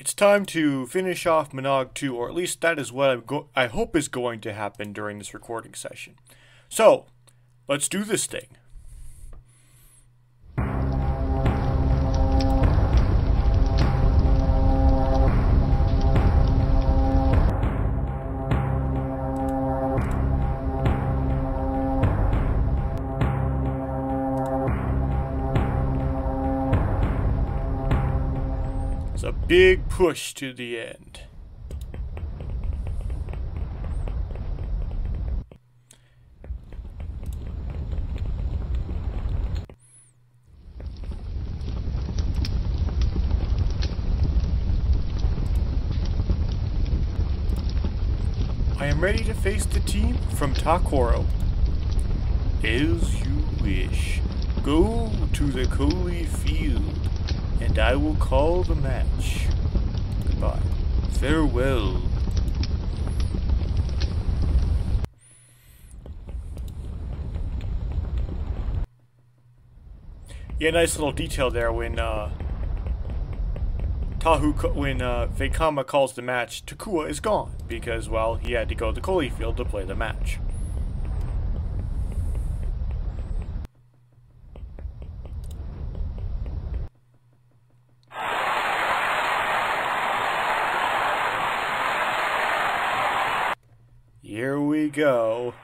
it's time to finish off Monog 2, or at least that is what I hope is going to happen during this recording session. So, let's do this thing. Big push to the end. I am ready to face the team from Ta-Koro. As you wish. Go to the Kolhii Field, and I will call the match. Goodbye. Farewell. Yeah, nice little detail there when uh, Tahu, when uh, Vakama calls the match, Takua is gone because, well, he had to go to the Kolhii Field to play the match. Here go.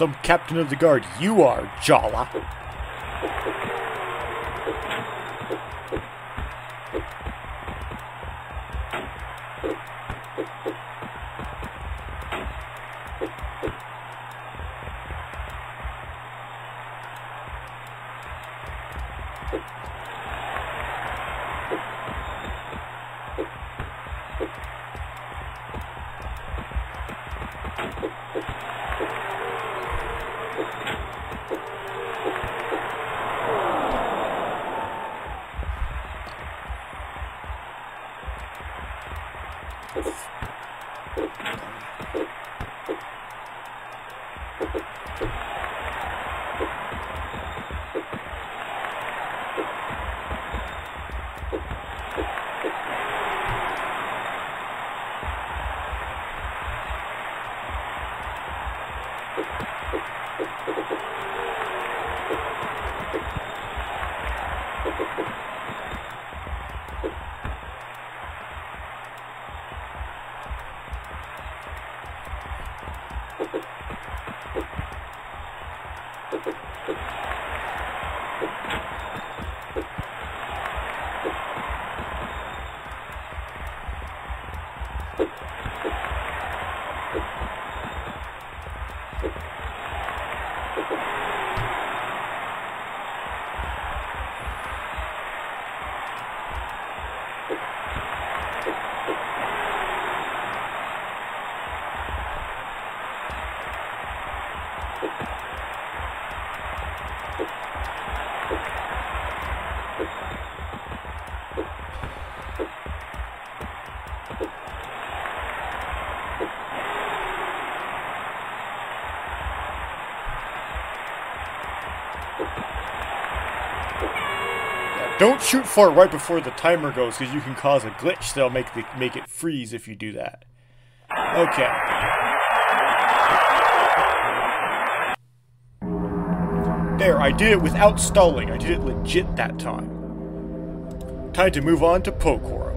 Some captain of the guard you are, Jala. Don't shoot for it right before the timer goes, because you can cause a glitch that'll make the, make it freeze if you do that. Okay. There, I did it without stalling. I did it legit that time. Time to move on to Po-Koro.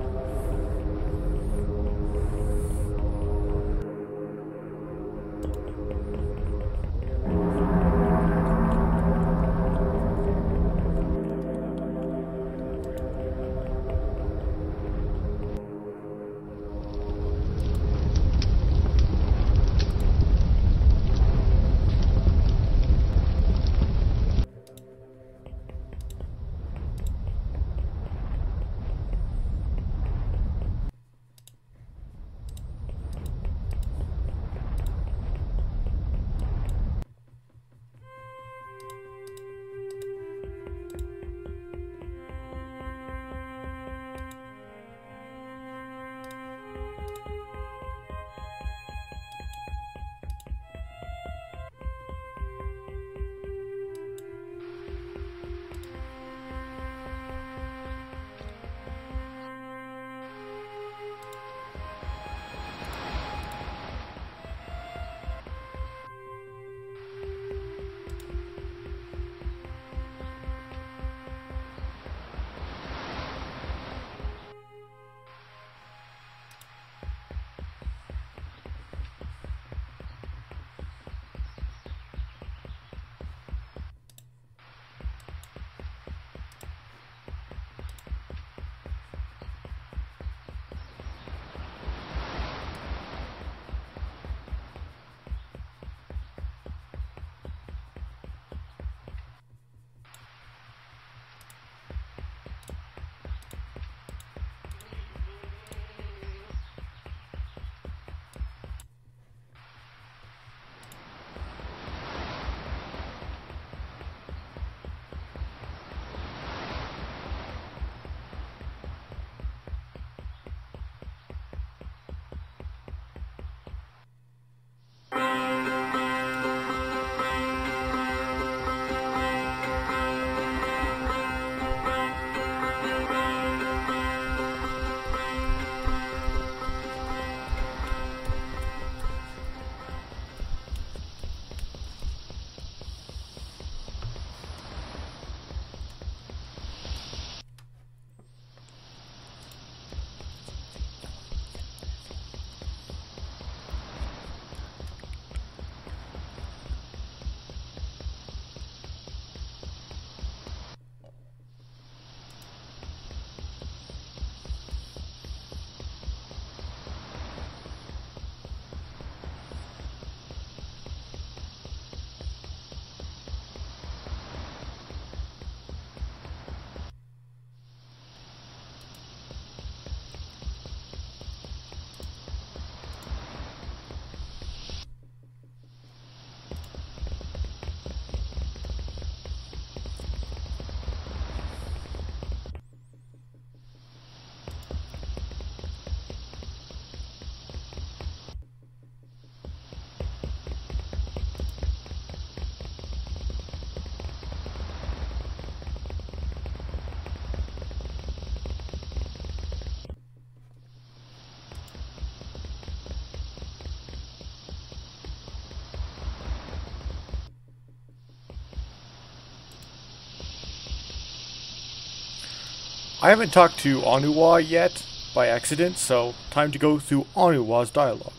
I haven't talked to Onewa yet by accident, so time to go through Onewa's dialogue.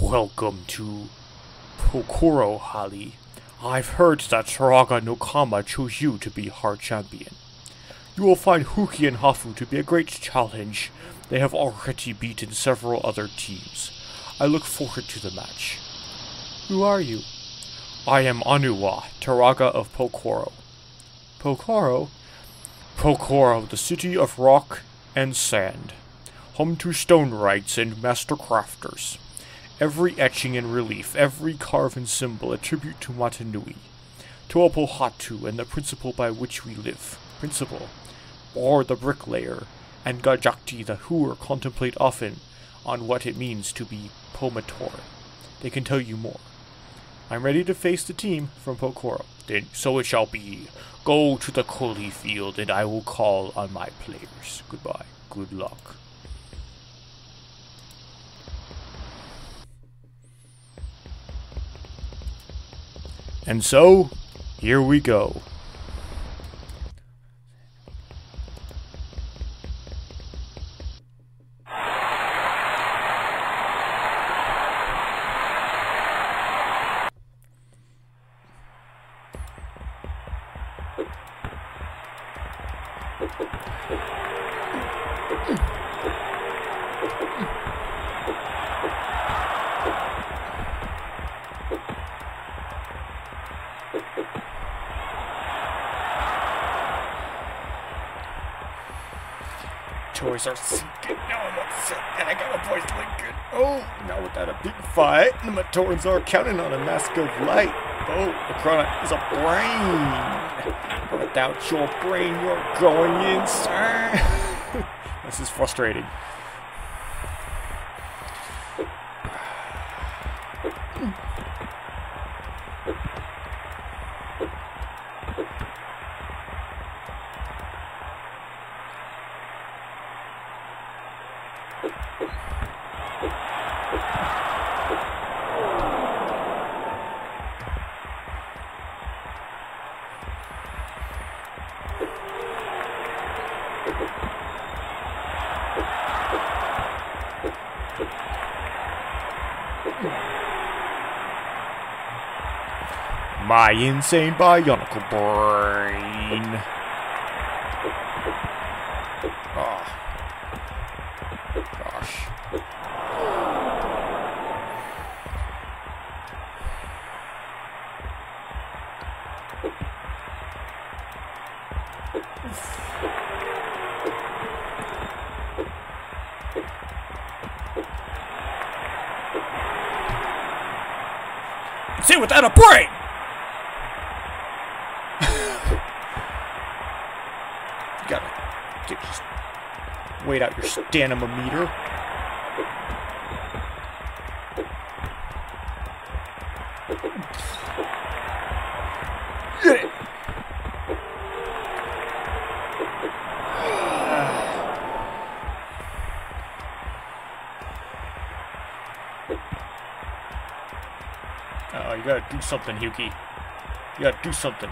Welcome to Po-Koro, Hahli. I've heard that Turaga Nokama chose you to be Heart Champion. You will find Hewkii and Hafu to be a great challenge. They have already beaten several other teams. I look forward to the match. Who are you? I am Onewa, Turaga of Po-Koro. Po-Koro? Po-Koro, the city of rock and sand, home to stone wrights and master crafters. Every etching and relief, every carven symbol a tribute to Mata Nui, Tuapohatu and the principle by which we live. Principle. Or the bricklayer, and Gajakti the hooer contemplate often on what it means to be Pomator. They can tell you more. I'm ready to face the team from Po-Koro. Then so it shall be. Go to the Kolhii field and I will call on my players. Goodbye. Good luck. And so, here we go. Matorans are counting on a mask of light. Oh, the Chrono is a brain. Without your brain, you're going insane. this is frustrating. My insane bionicle brain. Wait out meter. Get! Oh, you gotta do something, Hewkii. You gotta do something.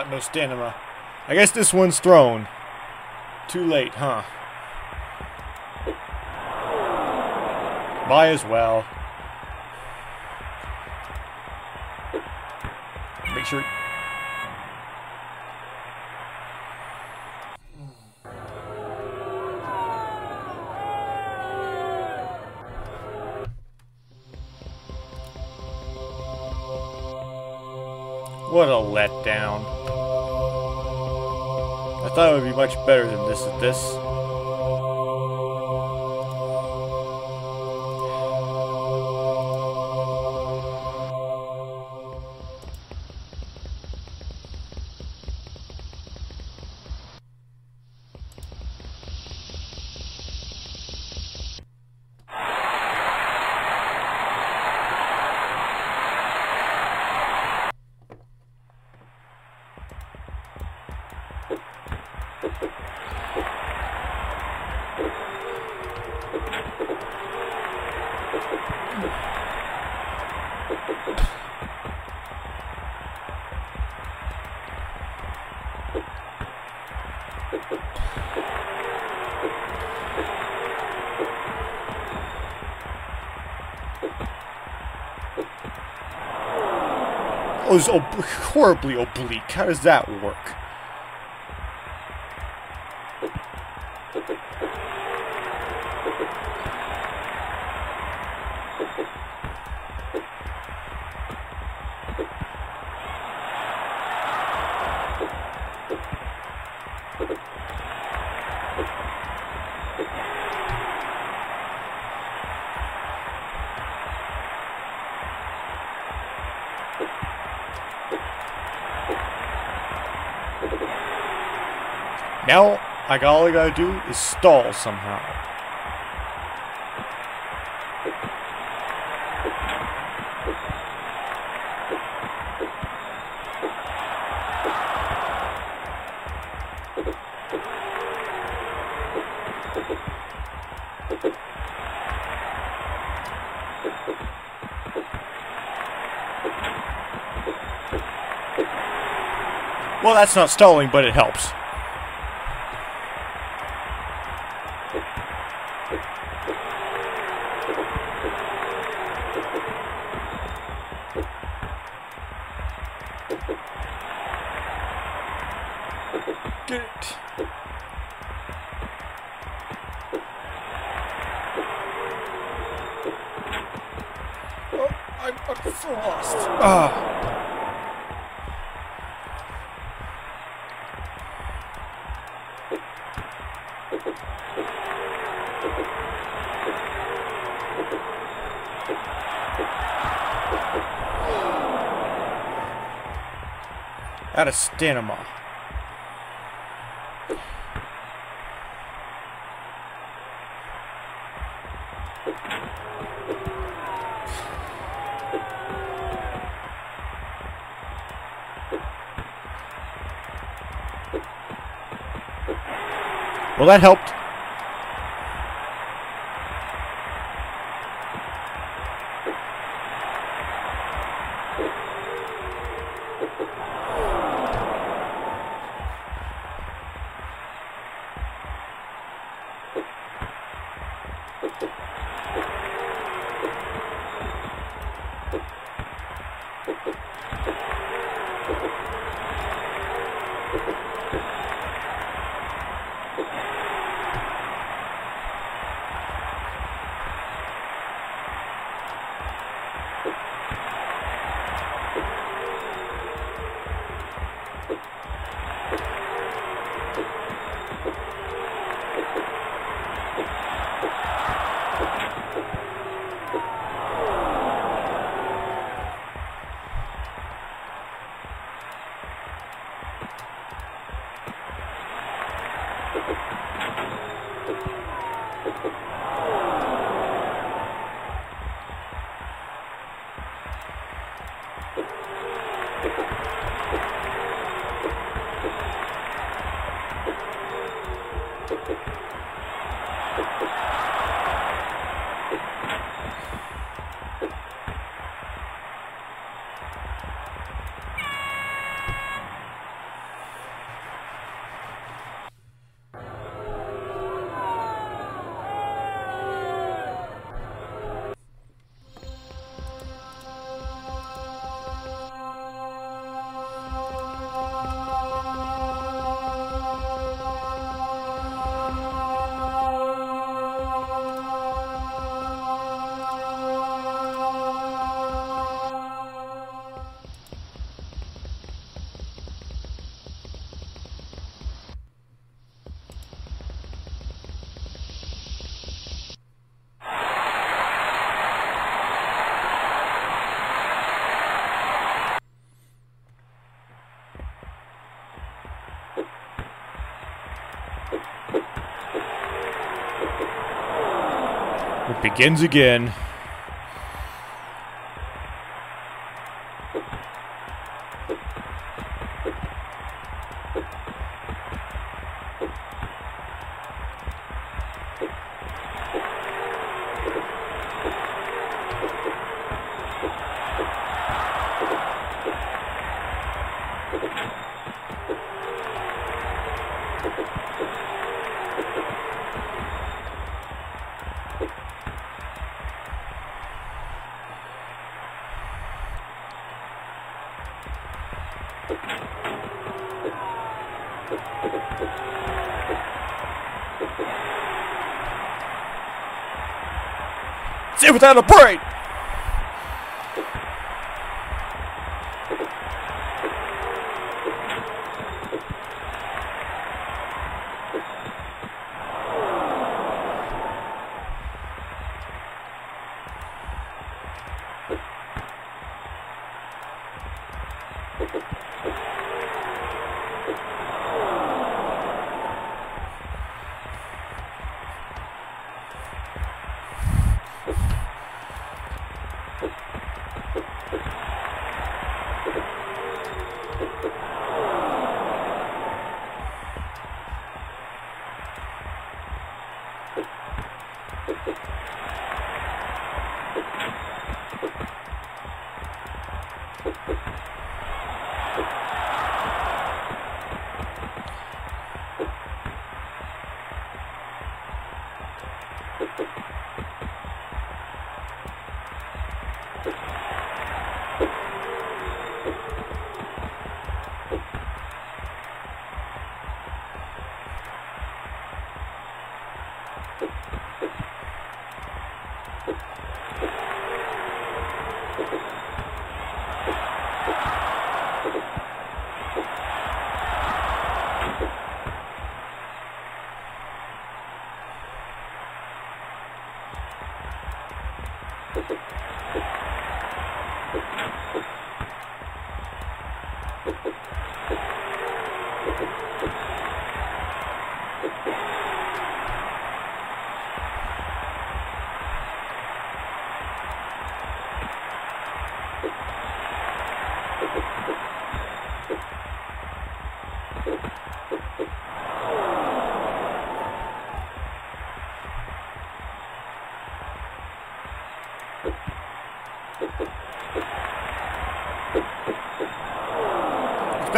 I got no stamina. I guess this one's thrown. Too late, huh? Might as well. Make sweatshirt. What a letdown. I thought it would be much better than this at this. It's ob horribly oblique. How does that work? Like all I gotta do is stall somehow. Well, that's not stalling, but it helps. Out of stamina. Well, that helped. Begins again. Without a break!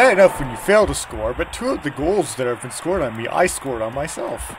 Bad enough when you fail to score, but two of the goals that have been scored on me, I scored on myself.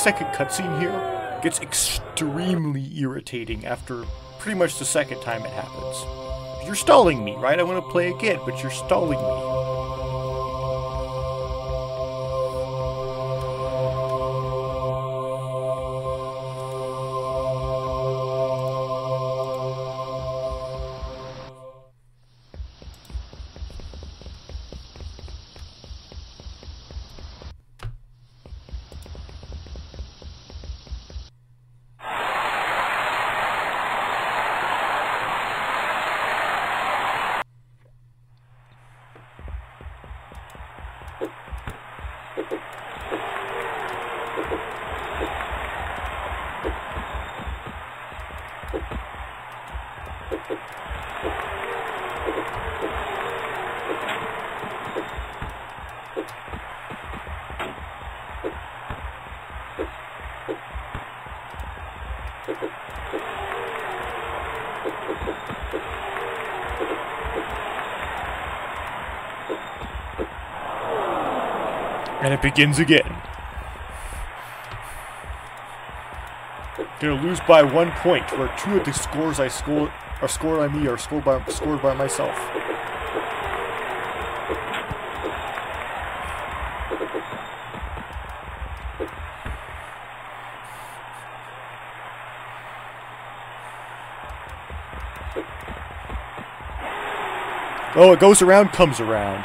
Second cutscene here gets extremely irritating after pretty much the second time it happens. You're stalling me, right? I want to play again, but you're stalling me. Begins again. Gonna lose by one point, where two of the scores I scored are scored by me are scored by scored by myself. Oh, it goes around, comes around.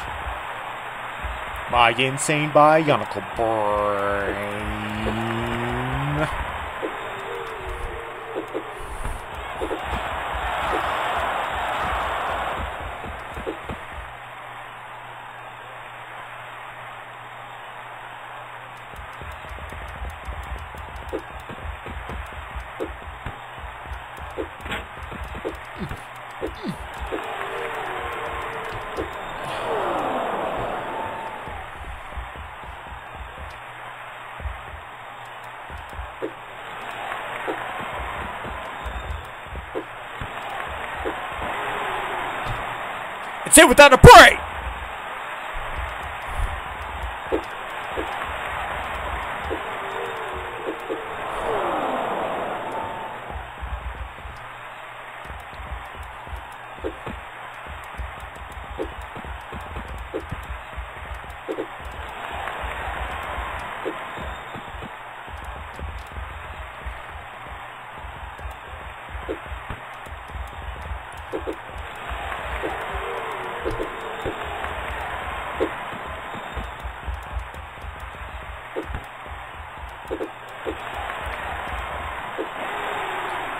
My insane bionicle brain. It's hit without a break!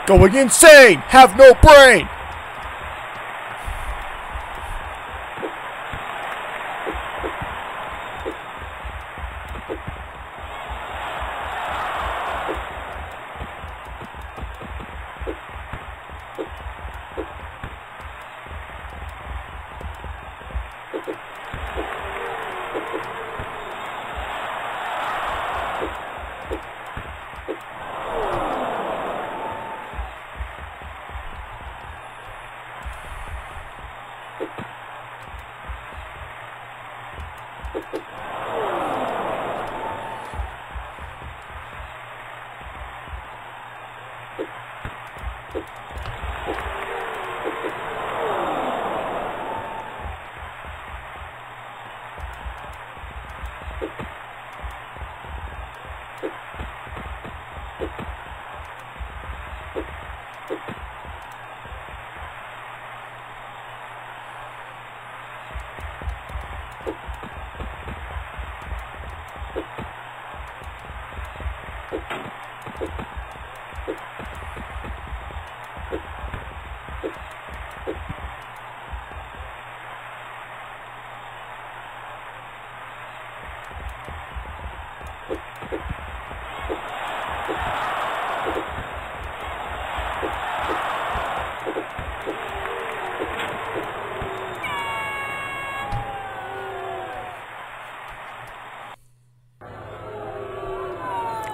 Going insane! Have no brain!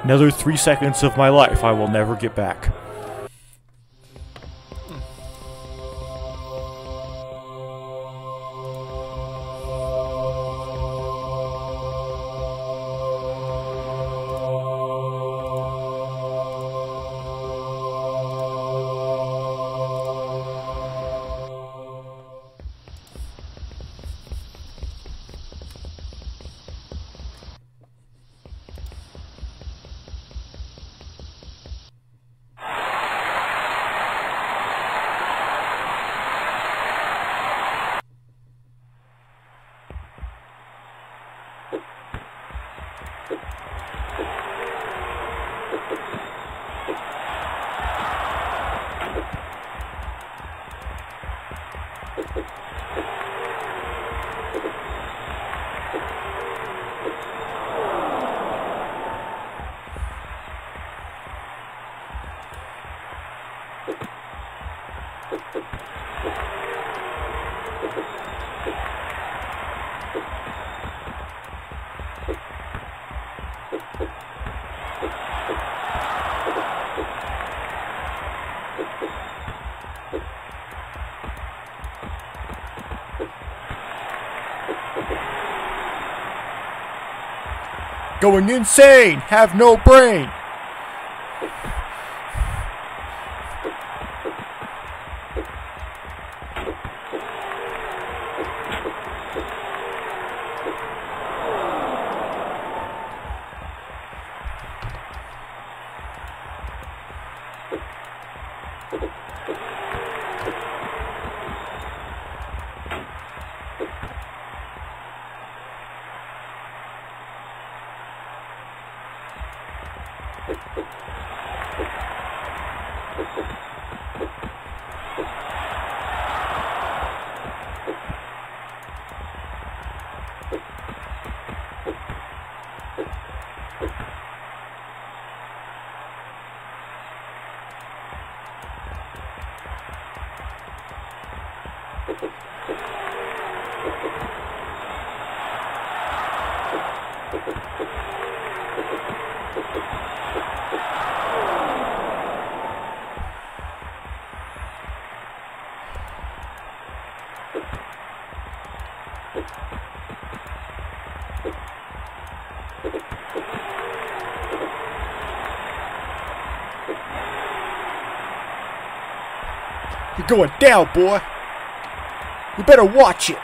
Another three seconds of my life I will never get back. Going insane! Have no brain! Going down, boy. You better watch it.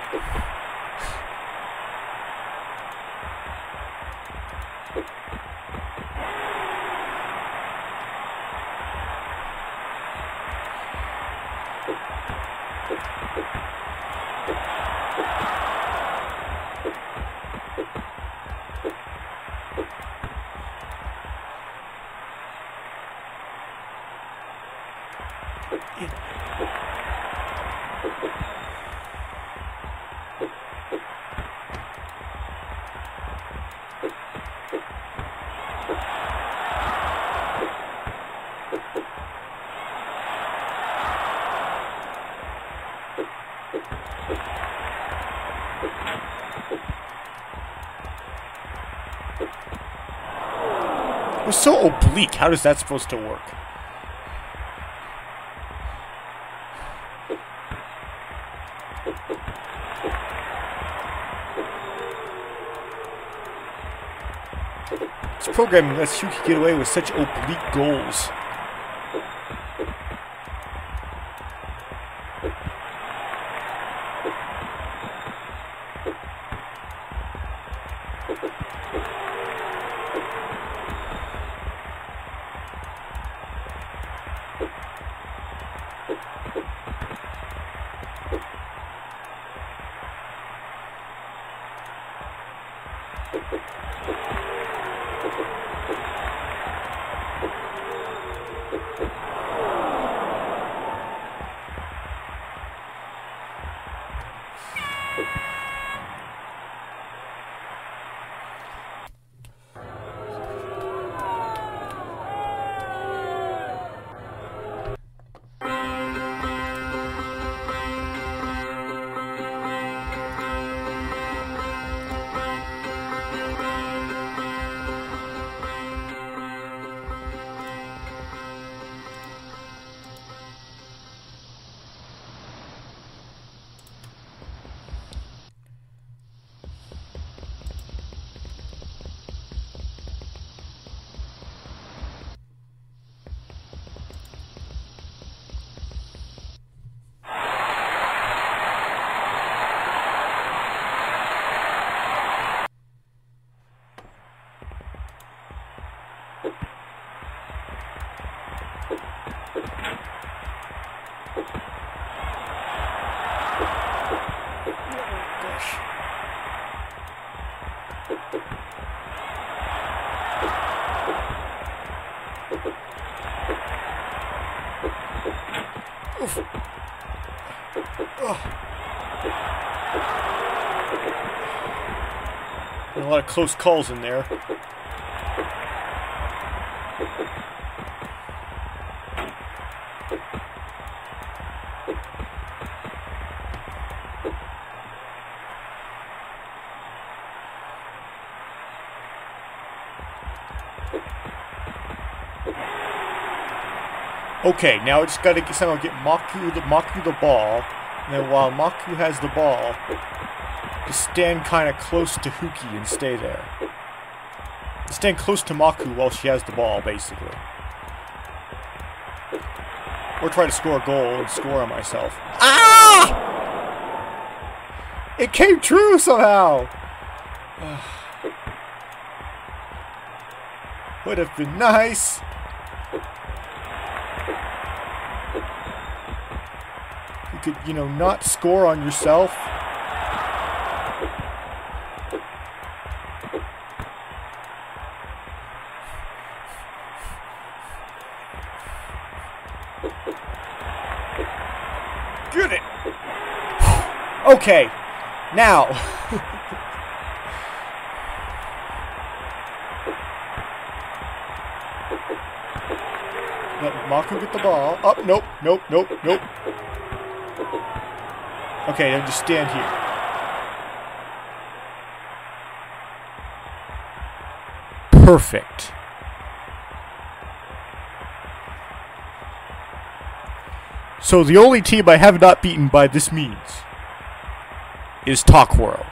So oblique. How is that supposed to work? This programming lets Hewkii get away with such oblique goals. Close calls in there. Okay, now I just gotta get, somehow get Macku the Macku the ball, and then while Macku has the ball, stand kind of close to Hewkii and stay there. stand close to Macku while she has the ball, basically. Or try to score a goal and score on myself. Ah! It came true somehow! Would have been nice. You could, you know, not score on yourself. Okay, now. Let Macku get the ball. Up, oh, nope, nope, nope, nope. Okay, then just stand here. Perfect. So the only team I have not beaten by this means is Ta-Koro.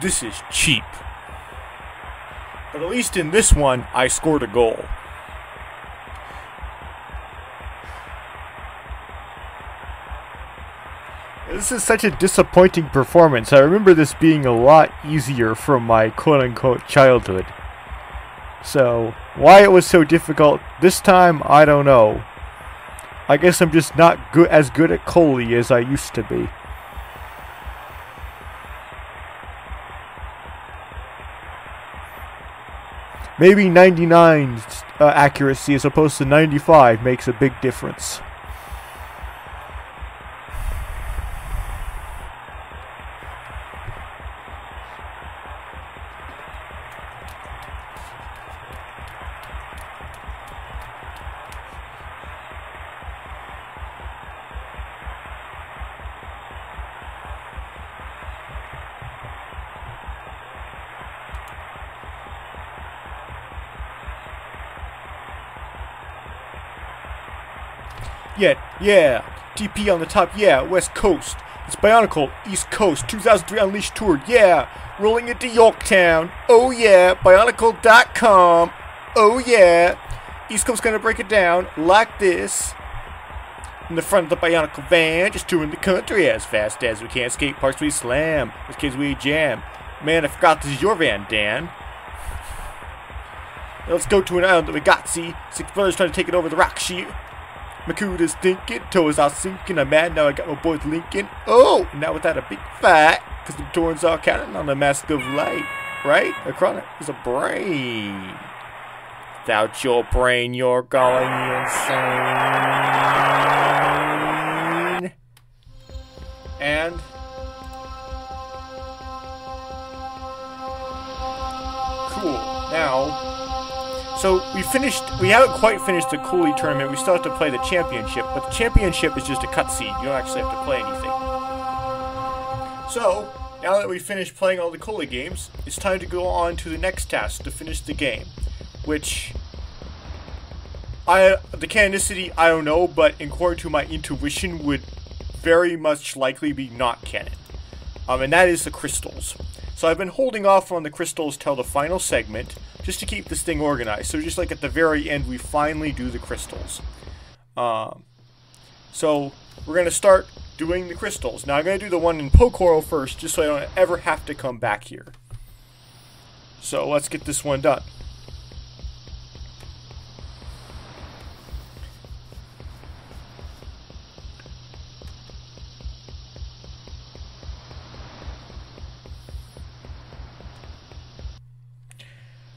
This is cheap. But at least in this one, I scored a goal. This is such a disappointing performance. I remember this being a lot easier from my quote-unquote childhood. So, why it was so difficult this time, I don't know. I guess I'm just not good as good at Kolhii as I used to be. Maybe 99 uh, accuracy as opposed to 95 makes a big difference. Yeah, yeah. TP on the top, yeah. West Coast. It's Bionicle, East Coast, 2003 Unleashed Tour, yeah. Rolling into Yorktown, oh yeah. Bionicle.com, oh yeah. East Coast gonna break it down like this. In the front of the Bionicle van, just touring the country as fast as we can. Skate parks we slam, this case we jam. Man, I forgot this is your van, Dan. Let's go to an island that we got, see? Six brothers trying to take it over the rock sheet. Makuta's thinking, toes are sinking, I'm mad now I got my boys linking. Oh, now without a big fight, cause the Torns are counting on the mask of light, right? Acronis is a brain. Without your brain, you're going insane. So we finished, we haven't quite finished the Kolhii tournament. We still have to play the championship, but the championship is just a cutscene. You don't actually have to play anything. So, now that we've finished playing all the Kolhii games, it's time to go on to the next task to finish the game, which I the canonicity I don't know, but according to my intuition, would very much likely be not canon. Um, and that is the crystals. So I've been holding off on the crystals till the final segment, just to keep this thing organized. So just like at the very end, we finally do the crystals. Um, so we're going to start doing the crystals. Now I'm going to do the one in Po-Koro first, just so I don't ever have to come back here. So let's get this one done.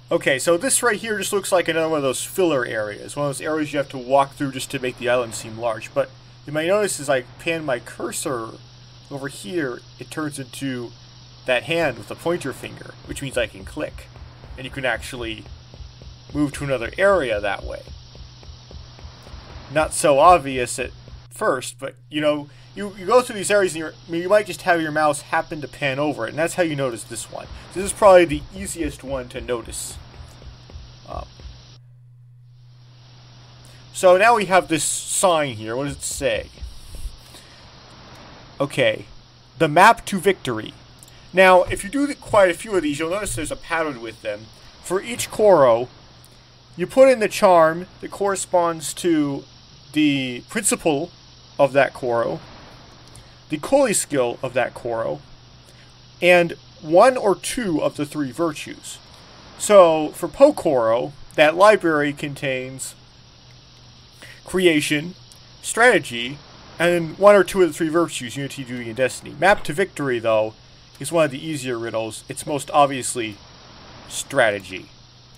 Okay, so this right here just looks like another one of those filler areas. One of those areas you have to walk through just to make the island seem large. But you might notice as I pan my cursor over here, it turns into that hand with the pointer finger, which means I can click. And you can actually move to another area that way. Not so obvious at first, but you know, you, you go through these areas and mean, you might just have your mouse happen to pan over it, and that's how you notice this one. This is probably the easiest one to notice. Um, so now we have this sign here. What does it say? Okay. The map to victory. Now, if you do quite a few of these, you'll notice there's a pattern with them. For each Koro, you put in the charm that corresponds to the principle of that Koro, the Kolhii skill of that Koro, and one or two of the three virtues. So, for Po-Koro, that library contains creation, strategy, and one or two of the three virtues, unity, duty, and destiny. Map to victory, though, is one of the easier riddles. It's most obviously strategy.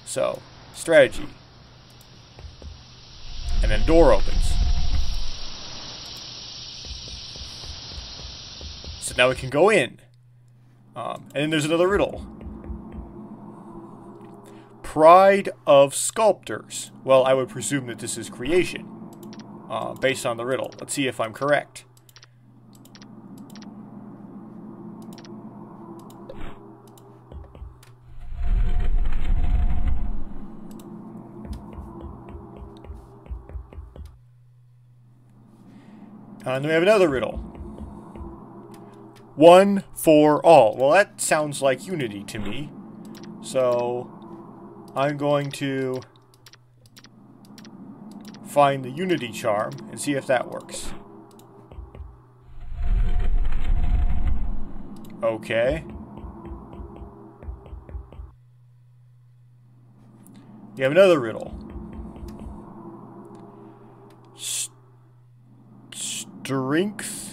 So, strategy. And then door opens. So now we can go in. Um, and then there's another riddle. Pride of Sculptors. Well, I would presume that this is creation. Uh, based on the riddle. Let's see if I'm correct. Uh, and then we have another riddle. One for all. Well, that sounds like unity to me. So, I'm going to find the unity charm and see if that works. Okay. You have another riddle. strength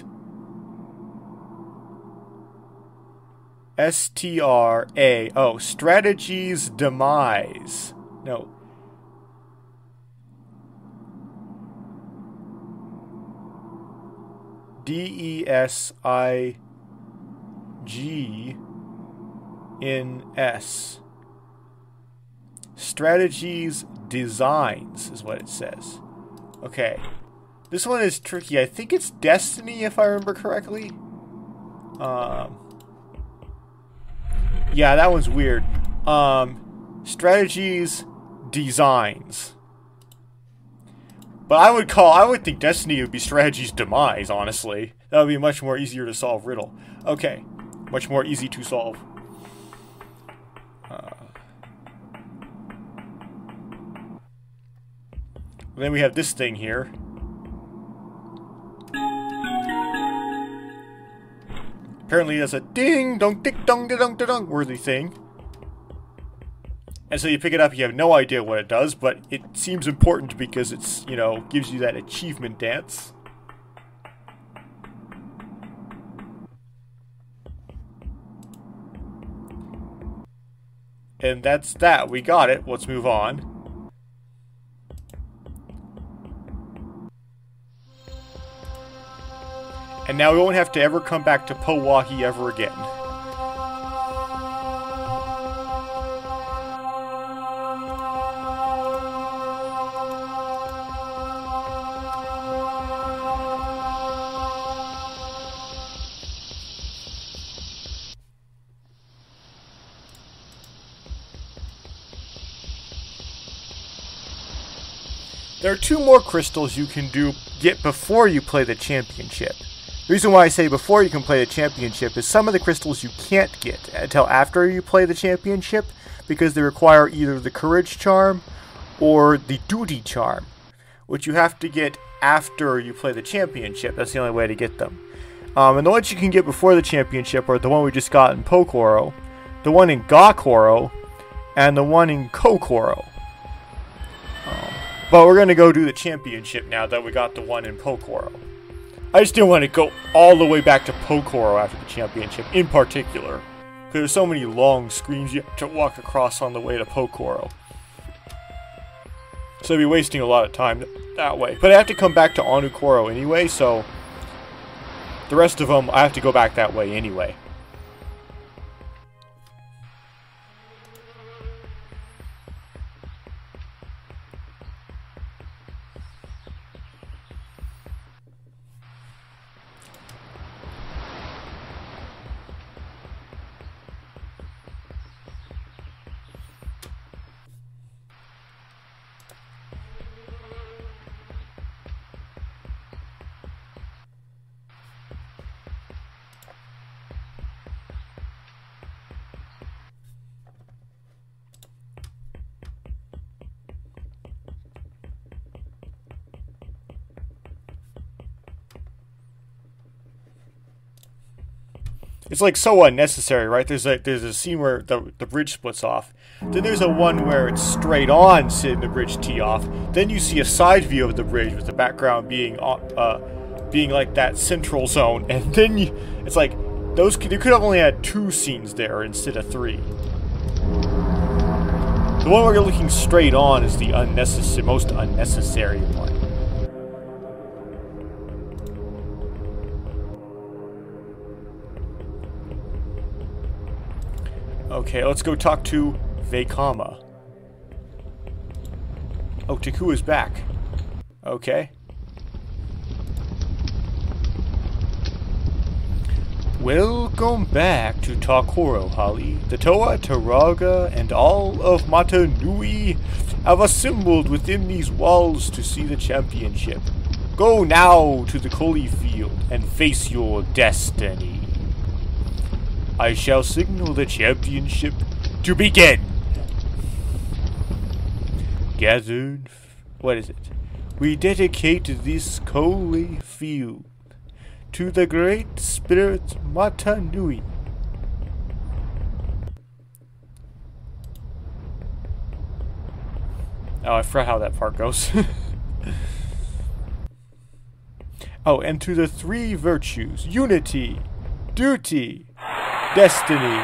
S T R A. Oh, strategies demise. No. D E S I G N S. Strategies designs is what it says. Okay. This one is tricky. I think it's Destiny, if I remember correctly. Um, yeah, that one's weird. Um, strategies, designs. But I would call, I would think Destiny would be strategies demise, honestly. That would be much more easier to solve riddle. Okay, much more easy to solve. Uh, then we have this thing here. Apparently there's a ding, dong, dick, dong, dong, dong, worthy thing. And so you pick it up, you have no idea what it does, but it seems important because it's, you know, gives you that achievement dance. And that's that. We got it. Let's move on. And now we won't have to ever come back to Po-Wahi ever again. There are two more crystals you can do get before you play the championship. The reason why I say before you can play the championship is some of the crystals you can't get until after you play the championship because they require either the courage charm or the duty charm, which you have to get after you play the championship. That's the only way to get them. Um, and the ones you can get before the championship are the one we just got in Po-Koro, the one in Ga-Koro, and the one in Ko-Koro. Um, but we're going to go do the championship now that we got the one in Po-Koro. I just didn't want to go all the way back to Po-Koro after the championship, in particular. Because there's so many long screens you have to walk across on the way to Po-Koro. So I'd be wasting a lot of time that way. But I have to come back to Onu-Koro anyway, so... The rest of them, I have to go back that way anyway. It's like so unnecessary, right? There's a there's a scene where the the bridge splits off. Then there's a one where it's straight on sitting the bridge tee off. Then you see a side view of the bridge with the background being uh, uh being like that central zone, and then you, it's like those you could have only had two scenes there instead of three. The one where you're looking straight on is the unnecessary, most unnecessary one. Okay, let's go talk to Vakama. Oh, is back. Okay. Welcome back to Ta-Koro, Hahli. The Toa, Turaga, and all of Mata Nui have assembled within these walls to see the championship. Go now to the Kolhii Field and face your destiny. I shall signal the championship to begin. Gathered, what is it? We dedicate this Kolhii Field to the great spirit Mata Nui. Oh, I forgot how that part goes. oh, and to the three virtues unity, duty, destiny.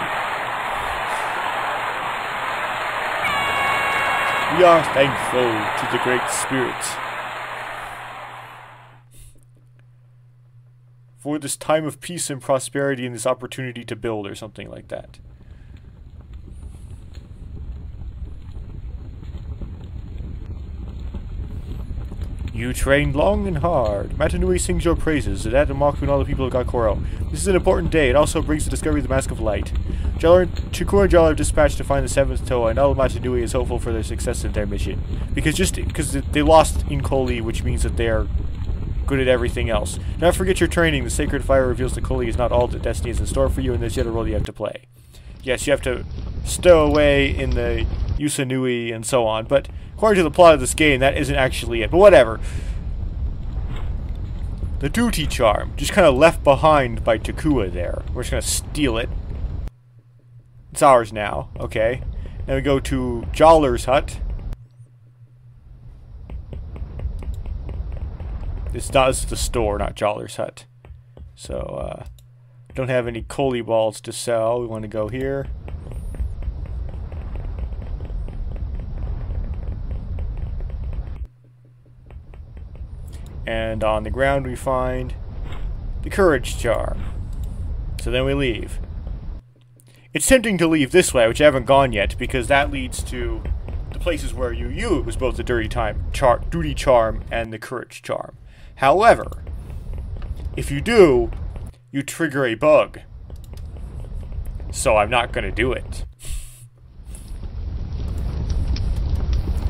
We are thankful to the Great Spirit for this time of peace and prosperity and this opportunity to build or something like that. You trained long and hard. Mata Nui sings your praises, and Adamaku and all the people of Ga-Koro. This is an important day. It also brings the discovery of the Mask of Light. Jaller, Chikura and have dispatched to find the seventh Toa, and all of Mata Nui is hopeful for their success in their mission. Because just because they lost in Kolhii, which means that they are good at everything else. Don't forget your training. The Sacred Fire reveals that Kolhii is not all that Destiny is in store for you, and there's yet a role you have to play. Yes, you have to stow away in the Ussanui and so on, but according to the plot of this game, that isn't actually it. But whatever. The Duty Charm, just kind of left behind by Takua there. We're just going to steal it. It's ours now, okay. Now we go to Jaller's hut. This does the store, not Jaller's Hut. So, uh, don't have any Kolhii balls to sell. We want to go here. And on the ground we find the Courage Charm. So then we leave. It's tempting to leave this way, which I haven't gone yet, because that leads to the places where you use both the Dirty Time char Duty Charm and the Courage Charm. However, if you do, you trigger a bug. So I'm not going to do it.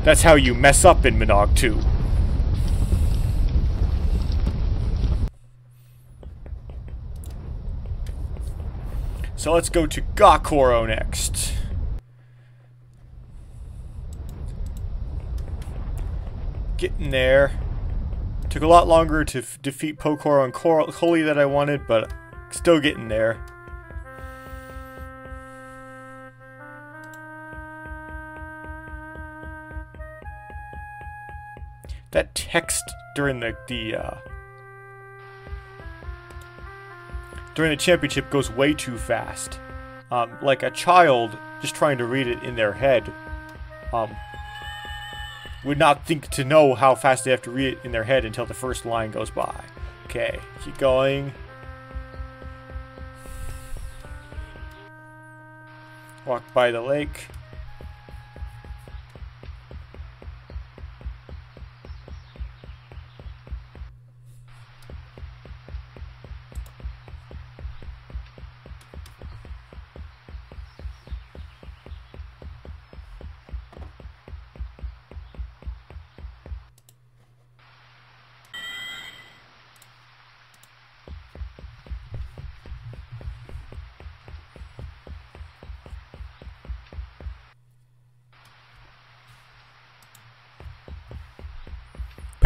That's how you mess up in MNOLG 2. So let's go to Ga-Koro next. Getting there. Took a lot longer to defeat Po-Koro and Kolhii that I wanted, but still getting there. That text during the the uh, during the championship goes way too fast. Um, like a child just trying to read it in their head um, would not think to know how fast they have to read it in their head until the first line goes by. Okay, keep going. Walk by the lake.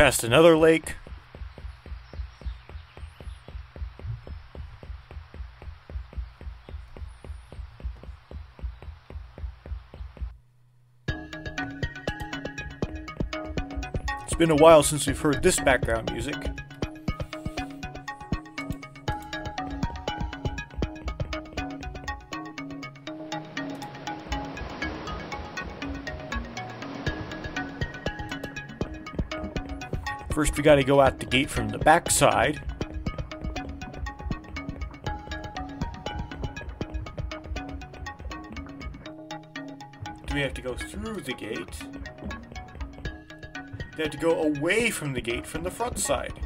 past another lake. It's been a while since we've heard this background music. First, we gotta go out the gate from the backside. Do we have to go through the gate? They have to go away from the gate from the front side.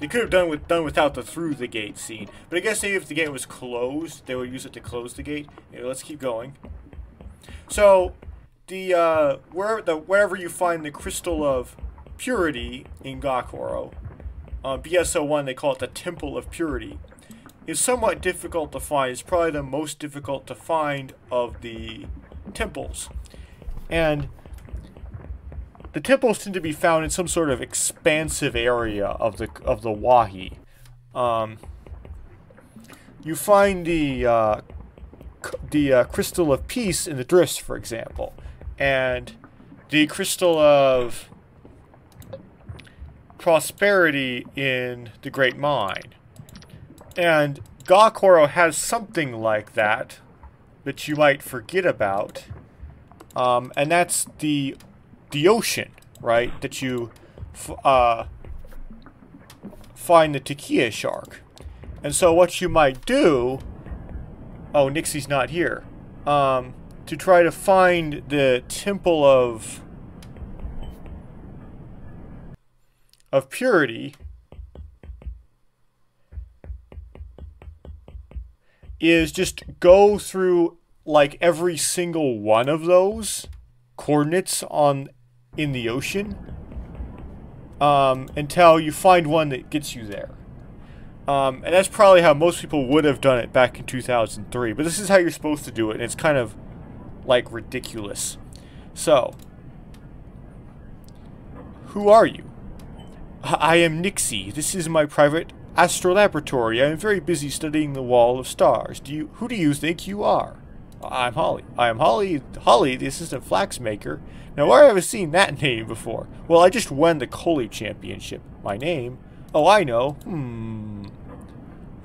They could have done with done without the through the gate scene, but I guess if the gate was closed, they would use it to close the gate. Anyway, let's keep going. So, the uh, where the wherever you find the crystal of purity in Ga-Koro, uh, BS01 they call it the Temple of Purity is somewhat difficult to find. It's probably the most difficult to find of the temples. And the temples tend to be found in some sort of expansive area of the of the Wahi. Um, you find the uh, the uh, crystal of peace in the Drifts, for example, and the crystal of prosperity in the Great Mine. And Ga-Koro has something like that that you might forget about. Um, and that's the the ocean, right? That you uh, find the Takea shark. And so what you might do... Oh, Nixie's not here. Um, to try to find the Temple of... of Purity is just go through like every single one of those coordinates on in the ocean um, until you find one that gets you there. Um, and that's probably how most people would have done it back in 2003. But this is how you're supposed to do it, and it's kind of like ridiculous. So, who are you? I am Nixie. This is my private Astrolaboratory. I am very busy studying the wall of stars. Do you who do you think you are? I'm Hahli. I am Hahli Hahli, the assistant flax maker. Now where have I seen that name before? Well, I just won the Kolhii Championship. My name? Oh, I know. Hmm.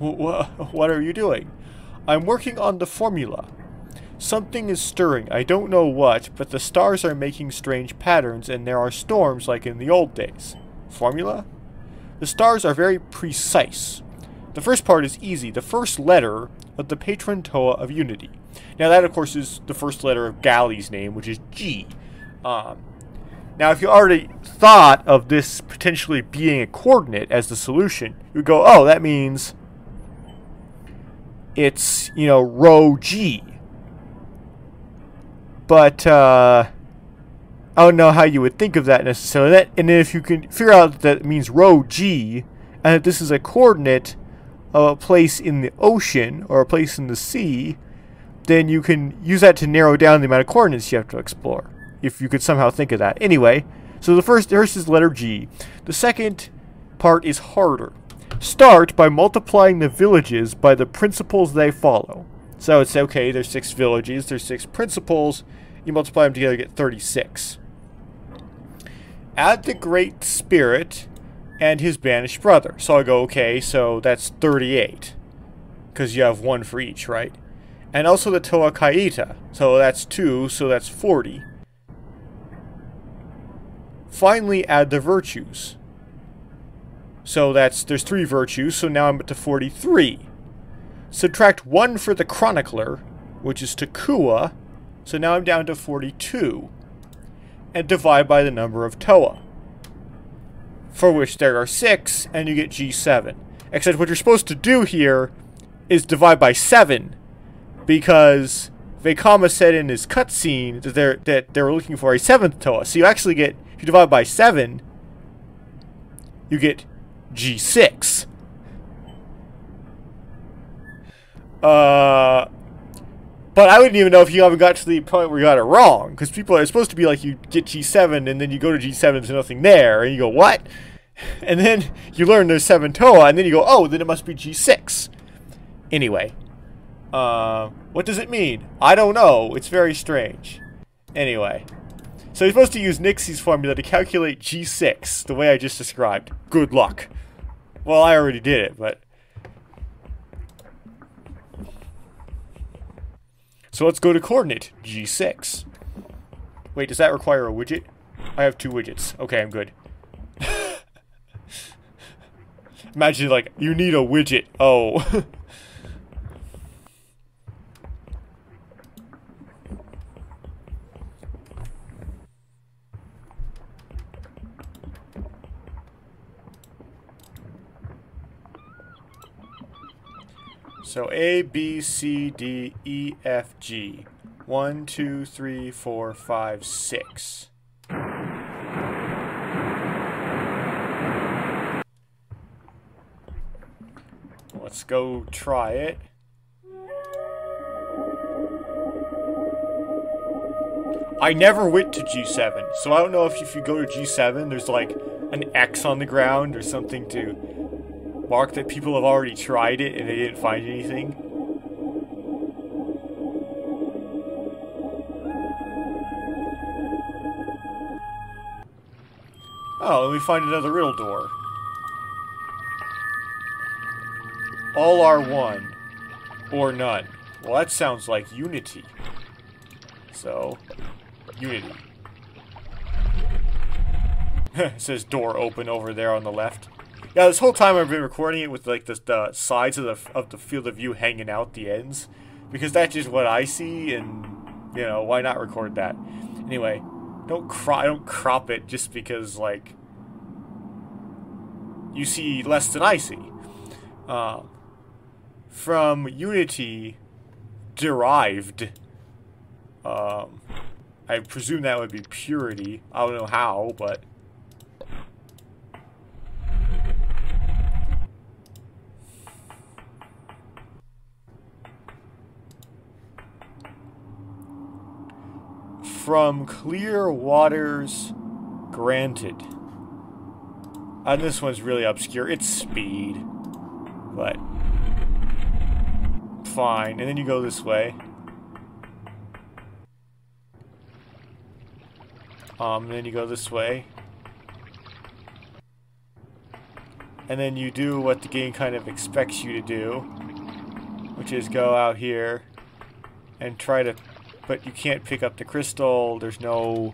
What are you doing? I'm working on the formula. Something is stirring. I don't know what, but the stars are making strange patterns and there are storms like in the old days. Formula? The stars are very precise. The first part is easy, the first letter of the patron Toa of Unity. Now that, of course, is the first letter of Gali's name, which is G. Um, now, if you already thought of this potentially being a coordinate as the solution, you would go, oh, that means it's, you know, row G. But, uh, I don't know how you would think of that necessarily. That, and if you can figure out that it means row g, and that this is a coordinate of a place in the ocean or a place in the sea, then you can use that to narrow down the amount of coordinates you have to explore. If you could somehow think of that. Anyway, so the first, first is letter G. The second part is harder. Start by multiplying the villages by the principles they follow. So it's okay, there's six villages, there's six principles. You multiply them together, you get 36 add the Great Spirit and his banished brother. So I go, okay, so that's 38. Because you have one for each, right? And also the Toa Kaita. So that's 2, so that's 40. Finally, add the virtues. So that's, there's 3 virtues, so now I'm up to 43. Subtract 1 for the Chronicler, which is Takua, so now I'm down to 42 and divide by the number of Toa, for which there are 6, and you get G7. Except what you're supposed to do here is divide by 7, because Vakama said in his cutscene that they're, that they were looking for a 7th Toa. So you actually get, if you divide by 7, you get G6. Uh, but I wouldn't even know if you haven't got to the point where you got it wrong, because people are supposed to be like you get G7 and then you go to G7 there's nothing there, and you go what? And then you learn there's seven Toa, and then you go oh then it must be G6. Anyway, Uh, what does it mean? I don't know. It's very strange. Anyway. So you're supposed to use Nixie's formula to calculate G6, the way I just described. Good luck. Well, I already did it, but... So let's go to coordinate G6. Wait, does that require a widget? I have two widgets. Okay, I'm good. Imagine, like, you need a widget. Oh. So A, B, C, D, E, F, G. One, two, three, four, five, six. Let's go try it. I never went to G7, so I don't know if if you go to G7, there's like an X on the ground or something to mark that people have already tried it and they didn't find anything. Oh, let me find another riddle door. All are one. Or none. Well, that sounds like unity. So, unity. it says door open over there on the left. Yeah, this whole time I've been recording it with like the, the sides of the of the field of view hanging out the ends, because that's just what I see, and you know why not record that? Anyway, don't cro don't crop it just because like you see less than I see. Uh, from unity derived. Um, I presume that would be purity. I don't know how, but. From clear waters granted. And this one's really obscure. It's speed. But fine. And then you go this way. Um, and then you go this way. And then you do what the game kind of expects you to do. Which is go out here and try to... But you can't pick up the crystal. There's no...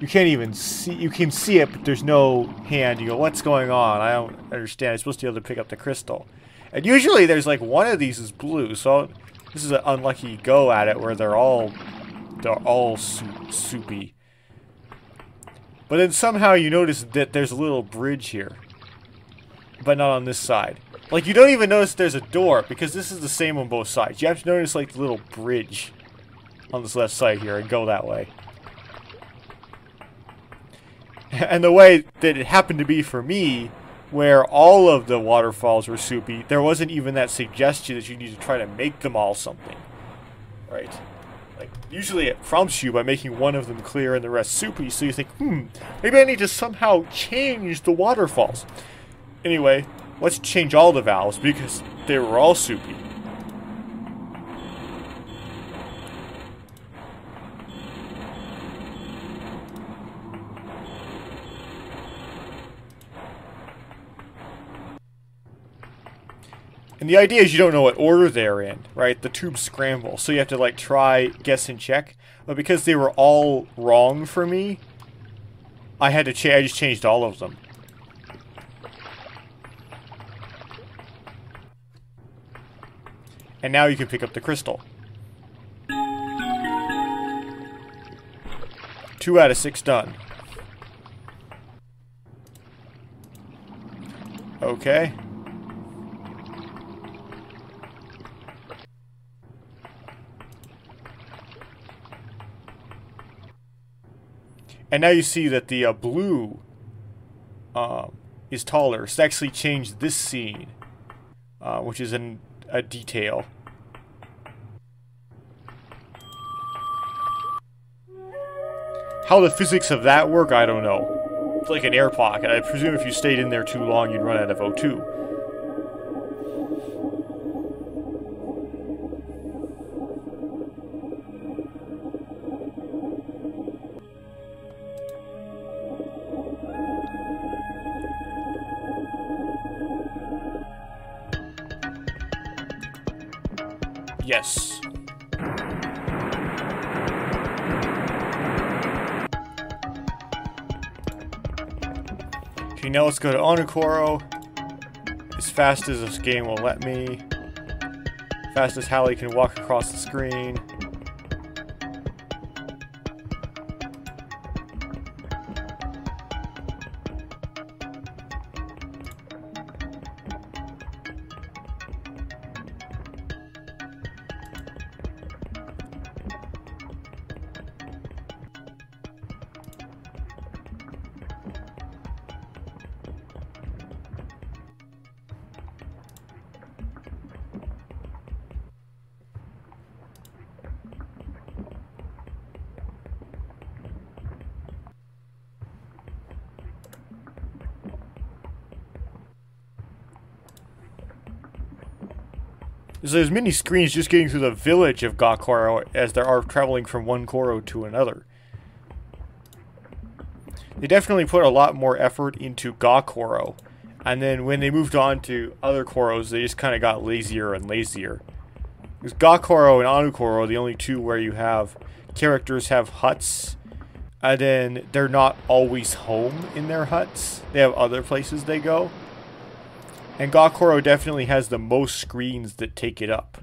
You can't even see... You can see it, but there's no hand. You go, what's going on? I don't understand. I'm supposed to be able to pick up the crystal. And usually there's like one of these is blue, so this is an unlucky go at it where they're all they're all soupy. But then somehow you notice that there's a little bridge here. But not on this side. Like you don't even notice there's a door because this is the same on both sides. You have to notice like the little bridge on this left side here and go that way. And the way that it happened to be for me where all of the waterfalls were soupy, there wasn't even that suggestion that you need to try to make them all something. Right? Like, usually it prompts you by making one of them clear and the rest soupy, so you think, hmm, maybe I need to somehow change the waterfalls. Anyway, let's change all the valves because they were all soupy. And the idea is you don't know what order they're in, right? The tubes scramble, so you have to like try, guess, and check. But because they were all wrong for me, I had to change. I just changed all of them. And now you can pick up the crystal. Two out of six done. Okay. And now you see that the uh, blue um, is taller. So actually changed this scene, uh, which is an, a detail. How the physics of that work, I don't know. It's like an air pocket. I presume if you stayed in there too long, you'd run out of O2. Yes. Okay, now let's go to Onu-Koro. As fast as this game will let me. Fast as Hahli can walk across the screen. There's as many screens just getting through the village of Ga-Koro as there are traveling from one Koro to another. They definitely put a lot more effort into Ga-Koro. And then when they moved on to other Koros, they just kind of got lazier and lazier. Because Ga-Koro and Onu-Koro are the only two where you have characters have huts, and then they're not always home in their huts. They have other places they go. And Ga-Koro definitely has the most screens that take it up.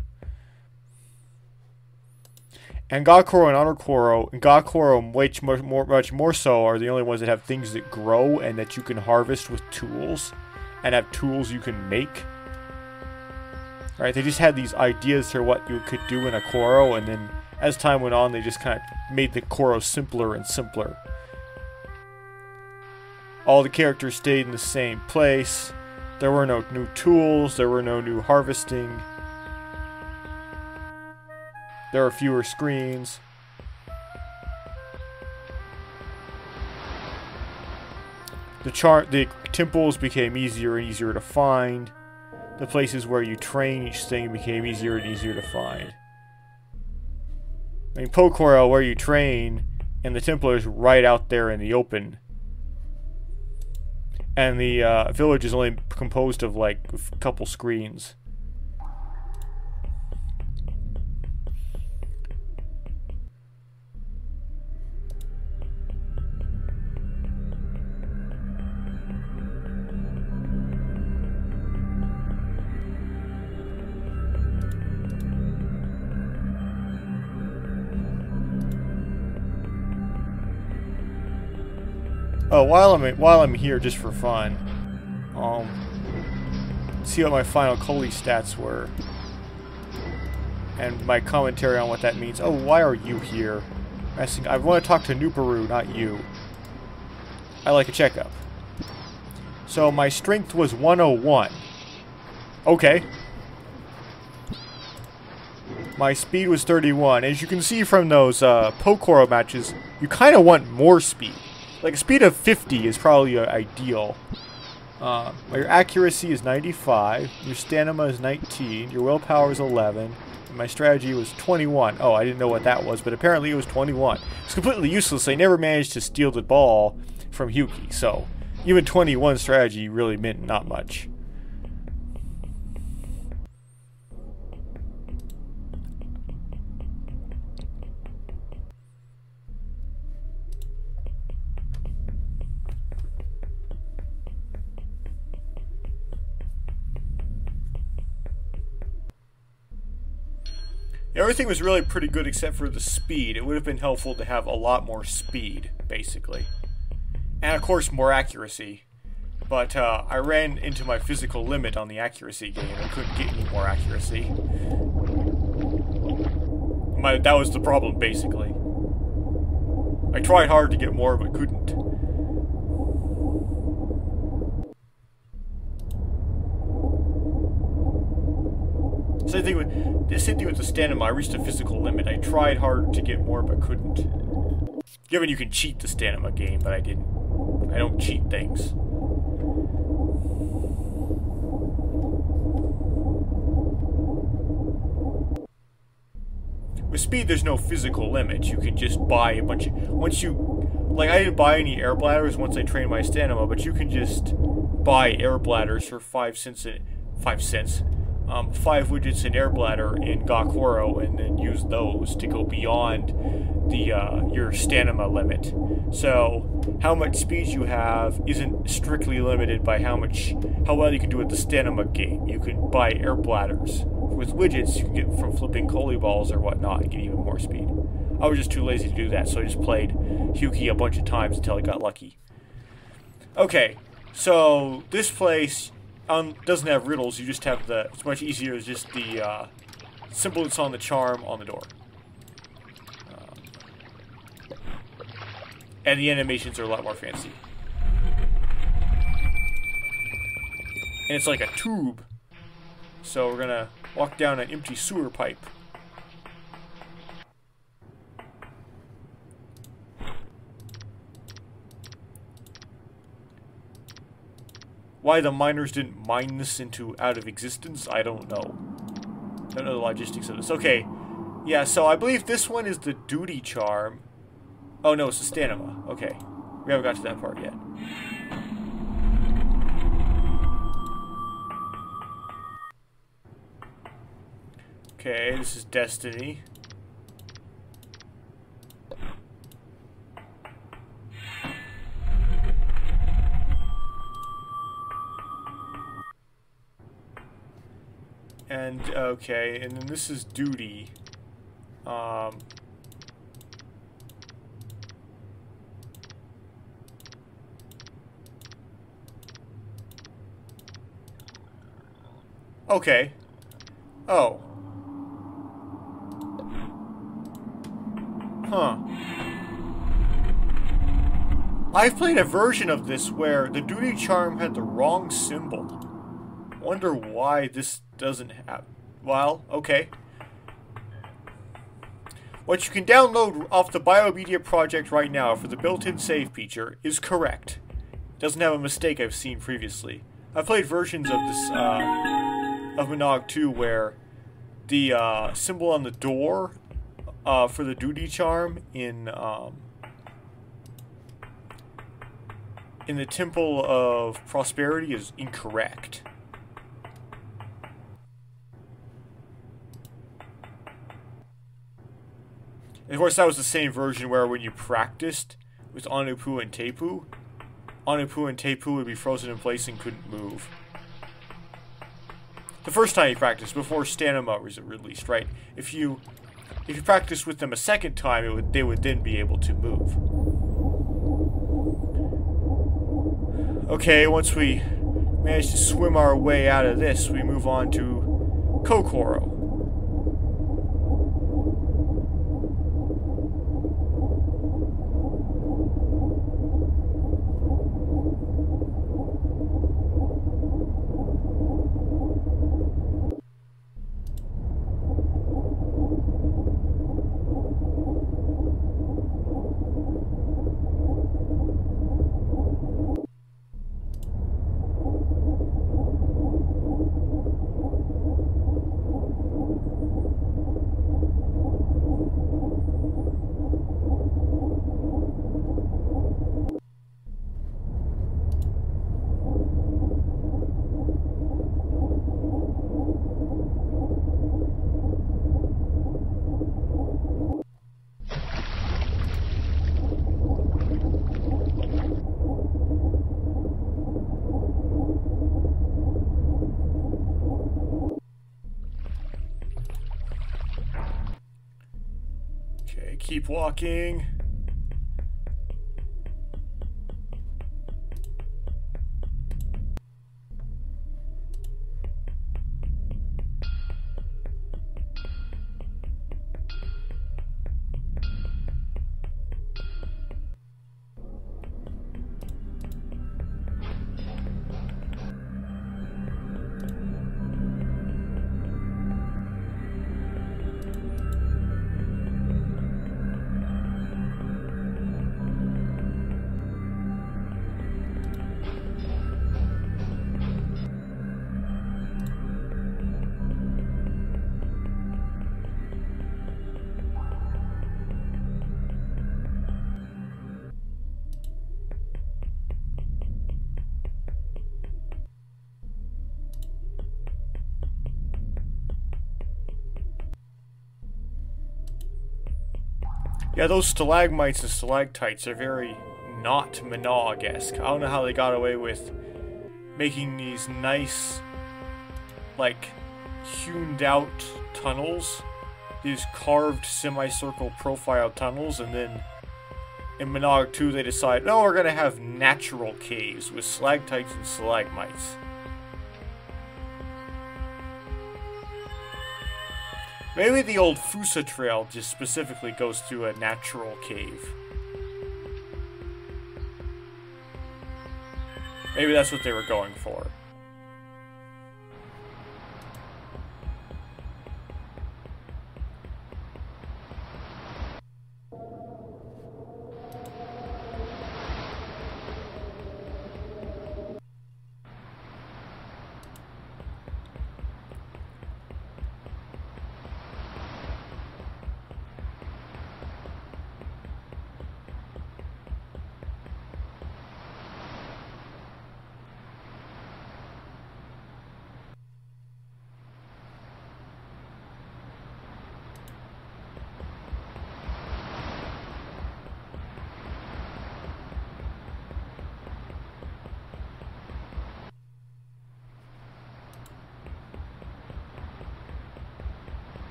And Ga-Koro and Onu-Koro, and Ga-Koro much more, much more so, are the only ones that have things that grow and that you can harvest with tools, and have tools you can make. Right? They just had these ideas for what you could do in a Koro, and then as time went on, they just kind of made the Koro simpler and simpler. All the characters stayed in the same place. There were no new tools, there were no new harvesting. There are fewer screens. The chart the temples became easier and easier to find. The places where you train each thing became easier and easier to find. I mean, Po-Koro, where you train, and the temple is right out there in the open and the uh, village is only composed of like a couple screens. Oh, while I'm while I'm here, just for fun, um, see what my final Kolhii stats were, and my commentary on what that means. Oh, why are you here? I think I want to talk to Nuparu, not you. I like a checkup. So my strength was 101. Okay. My speed was 31. As you can see from those uh, Po-Koro matches, you kind of want more speed. Like a speed of 50 is probably ideal. Uh, your accuracy is 95, your stamina is 19, your willpower is 11, and my strategy was 21. Oh, I didn't know what that was, but apparently it was 21. It's completely useless. I never managed to steal the ball from Hewkii, so even 21 strategy really meant not much. Everything was really pretty good except for the speed. It would have been helpful to have a lot more speed, basically. And of course, more accuracy. But uh, I ran into my physical limit on the accuracy game. I couldn't get any more accuracy. My, that was the problem, basically. I tried hard to get more, but couldn't. Same thing with the hit me with the stamina. I reached a physical limit. I tried hard to get more, but couldn't. Given you can cheat the stamina game, but I didn't. I don't cheat things. With speed, there's no physical limit. You can just buy a bunch of... Once you... Like, I didn't buy any air bladders once I trained my stamina, but you can just buy air bladders for five cents... A, five cents um, five widgets in Air Bladder in Ga-Koro and then use those to go beyond the uh, your stamina limit. So how much speed you have isn't strictly limited by how much how well you can do at the stamina gate. You can buy air bladders with widgets you can get from flipping Kolhii balls or whatnot and get even more speed. I was just too lazy to do that, so I just played Hewkii a bunch of times until I got lucky. Okay, so this place um, doesn't have riddles. You just have the. It's much easier. It's just the uh, symbol that's on the charm on the door. Um, and the animations are a lot more fancy. And it's like a tube. So we're gonna walk down an empty sewer pipe. Why the miners didn't mine this into out of existence, I don't know. I don't know the logistics of this. Okay, yeah, so I believe this one is the duty charm. Oh no, it's the stamina. Okay, we haven't got to that part yet. Okay, this is Destiny. And, okay, and then this is duty. Um... Okay. Oh. Huh. I've played a version of this where the duty charm had the wrong symbol. Wonder why this doesn't have... Well, okay. What you can download off the Biomedia project right now for the built-in save feature is correct. Doesn't have a mistake I've seen previously. I've played versions of this, uh, of MNOLG 2 where the uh, symbol on the door uh, for the duty charm in um, in the Temple of Prosperity is incorrect. And of course, that was the same version where when you practiced with Anupu and Tapu, Anupu and Tapu would be frozen in place and couldn't move. The first time you practiced, before Stamina was released, right? If you if you practiced with them a second time, it would they would then be able to move. Okay, once we manage to swim our way out of this, we move on to Ko-Koro. Keep walking. Yeah, those stalagmites and stalactites are very not MNOLG-esque. I don't know how they got away with making these nice, like, hewn out tunnels. These carved semicircle profile tunnels, and then in MNOLG 2 they decide, no, we're gonna have natural caves with stalactites and stalagmites. Maybe the old Fusa Trail just specifically goes through a natural cave. Maybe that's what they were going for.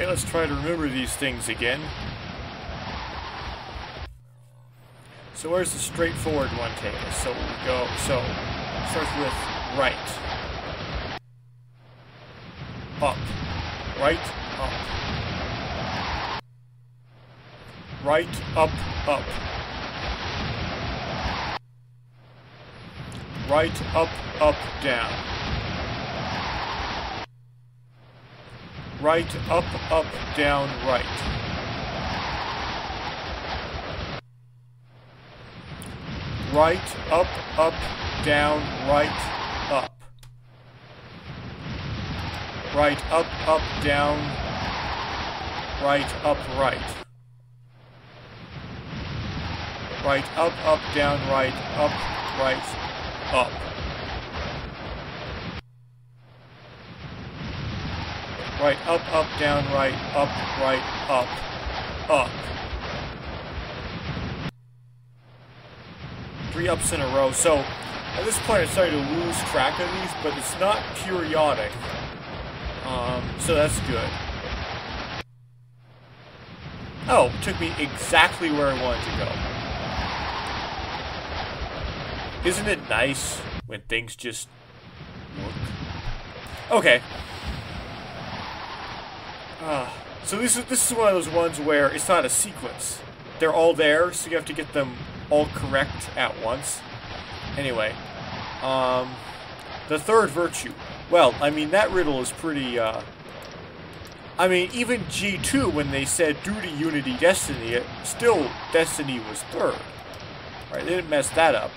Okay, let's try to remember these things again. So where's the straightforward one take us? So we go, so, starts with right. Up. Right, up. Right, up, up. Right, up, up, down. Right, up, up, down, right. Right, up, up, down, right, up. Right, up, up, down, right, up, right. Right, up, up, down, right, up, right, up. Right, up, up, down, right, up, right, up, up. Three ups in a row. So, at this point, I'm starting to lose track of these, but it's not periodic. Um, so that's good. Oh, took me exactly where I wanted to go. Isn't it nice when things just work? Okay, uh, so this is this is one of those ones where it's not a sequence. They're all there, so you have to get them all correct at once. Anyway, um, the third virtue. Well, I mean that riddle is pretty. Uh, I mean, even G2 when they said duty, unity, destiny, it, still destiny was third. Right? They didn't mess that up.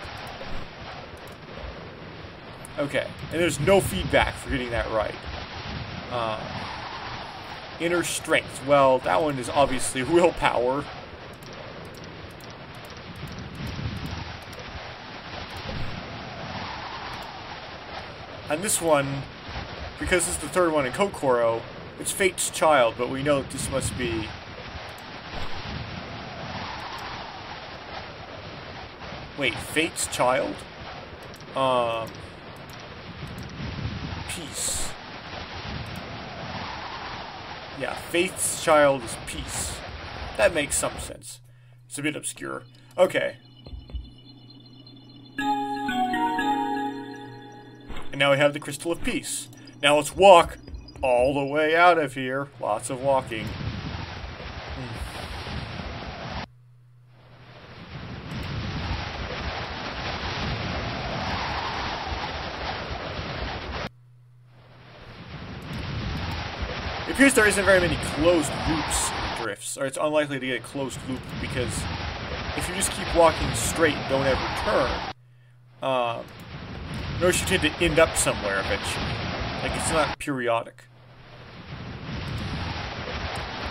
Okay, and there's no feedback for getting that right. Uh, Inner strength. Well, that one is obviously willpower. And this one, because it's the third one in Ko-Koro, it's Fate's Child, but we know that this must be... Wait, Fate's Child? Um... Peace. Yeah, Faith's Child is Peace. That makes some sense. It's a bit obscure. Okay. And now we have the Crystal of Peace. Now let's walk all the way out of here. Lots of walking. It appears there isn't very many closed loops in drifts, or it's unlikely to get a closed loop because if you just keep walking straight and don't ever turn, um, notice you tend to end up somewhere eventually. Like, it's not periodic.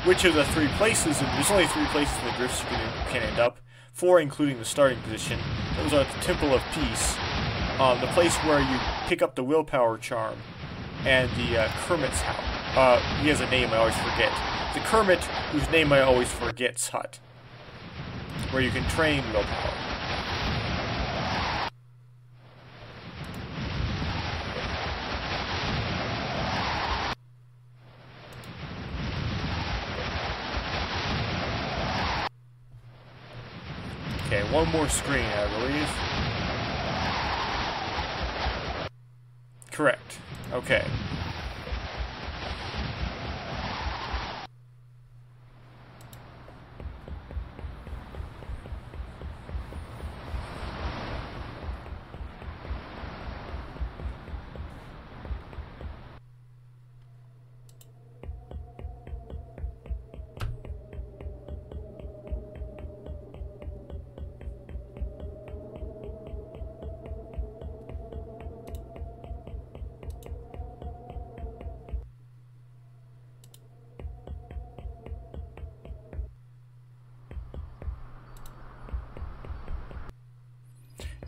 Which of the three places, and there's only three places in the drifts you can, can end up, four including the starting position. Those are the Temple of Peace, um, the place where you pick up the willpower charm, and the uh, Kermit's house. Uh, he has a name I always forget. The Kermit, whose name I always forget's hut. Where you can train willpower. Okay, one more screen, I believe. Correct. Okay.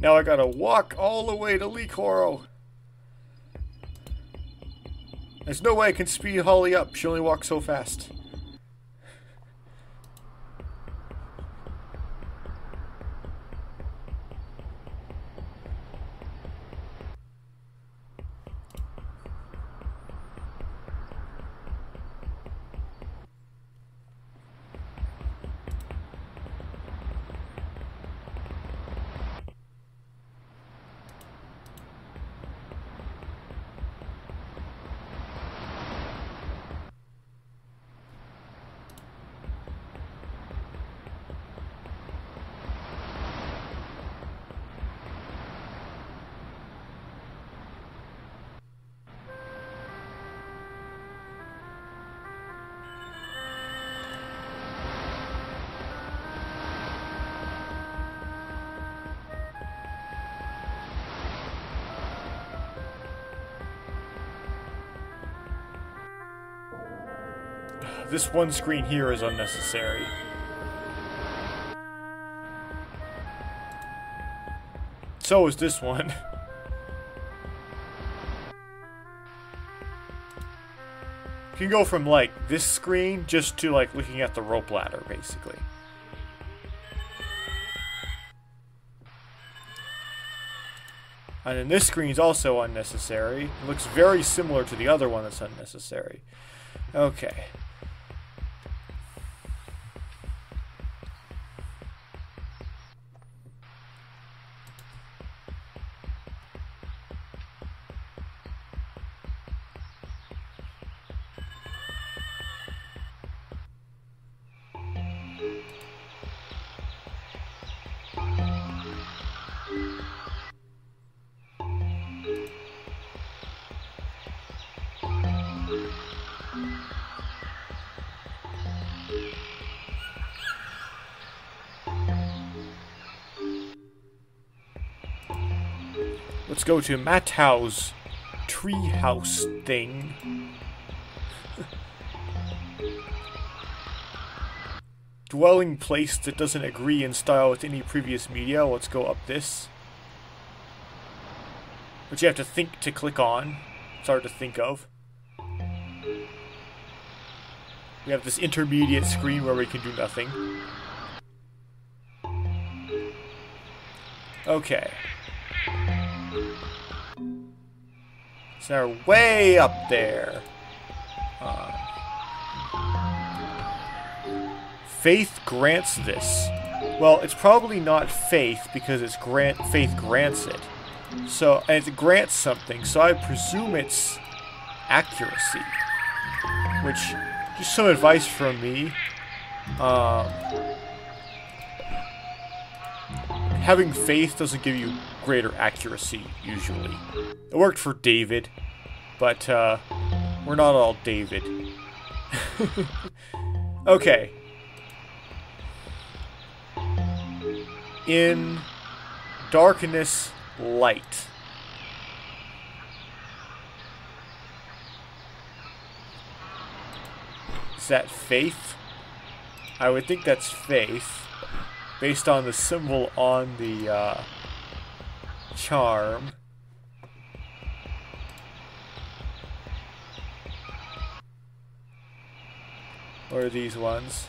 Now I gotta walk all the way to Le-Koro. There's no way I can speed Hahli up. She only walks so fast. This one screen here is unnecessary. So is this one. you can go from, like, this screen just to, like, looking at the rope ladder, basically. And then this screen is also unnecessary. It looks very similar to the other one that's unnecessary. Okay. Go to Matau's treehouse thing. Dwelling place that doesn't agree in style with any previous media. Let's go up this. But you have to think to click on. It's hard to think of. We have this intermediate screen where we can do nothing. Okay. So they're way up there. Uh, faith grants this. Well, it's probably not faith because it's grant faith grants it. So and it grants something, so I presume it's accuracy. Which just some advice from me. Um, having faith doesn't give you greater accuracy usually. It worked for David, but uh, we're not all David. okay. In darkness, light. Is that faith? I would think that's faith, based on the symbol on the uh, charm. Are these ones?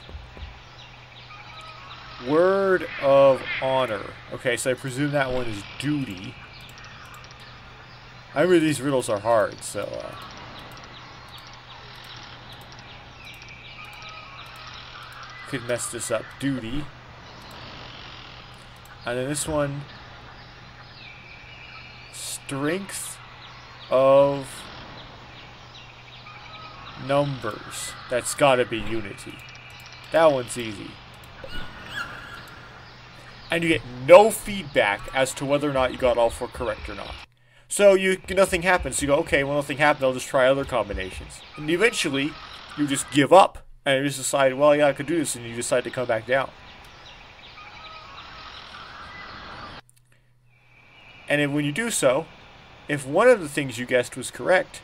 Word of honor. Okay, so I presume that one is duty. I remember these riddles are hard, so... Uh, could mess this up. Duty. And then this one... Strength of numbers. That's gotta be unity. That one's easy. And you get no feedback as to whether or not you got all four correct or not. So you nothing happens. You go, okay, well nothing happened, I'll just try other combinations. And eventually, you just give up. And you just decide, well, yeah, I could do this, and you decide to come back down. And then when you do so, if one of the things you guessed was correct,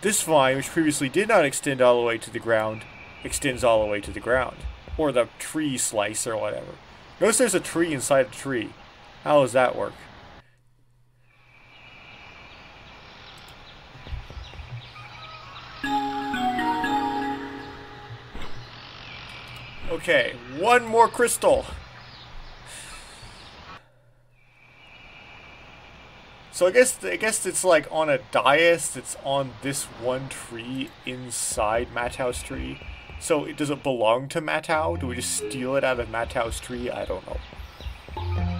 this vine, which previously did not extend all the way to the ground, extends all the way to the ground. Or the tree slice or whatever. Notice there's a tree inside a tree. How does that work? Okay, one more crystal. So I guess I guess it's like on a dais that's on this one tree inside Matau's tree. So it does it belong to Matau? Do we just steal it out of Matau's tree? I don't know.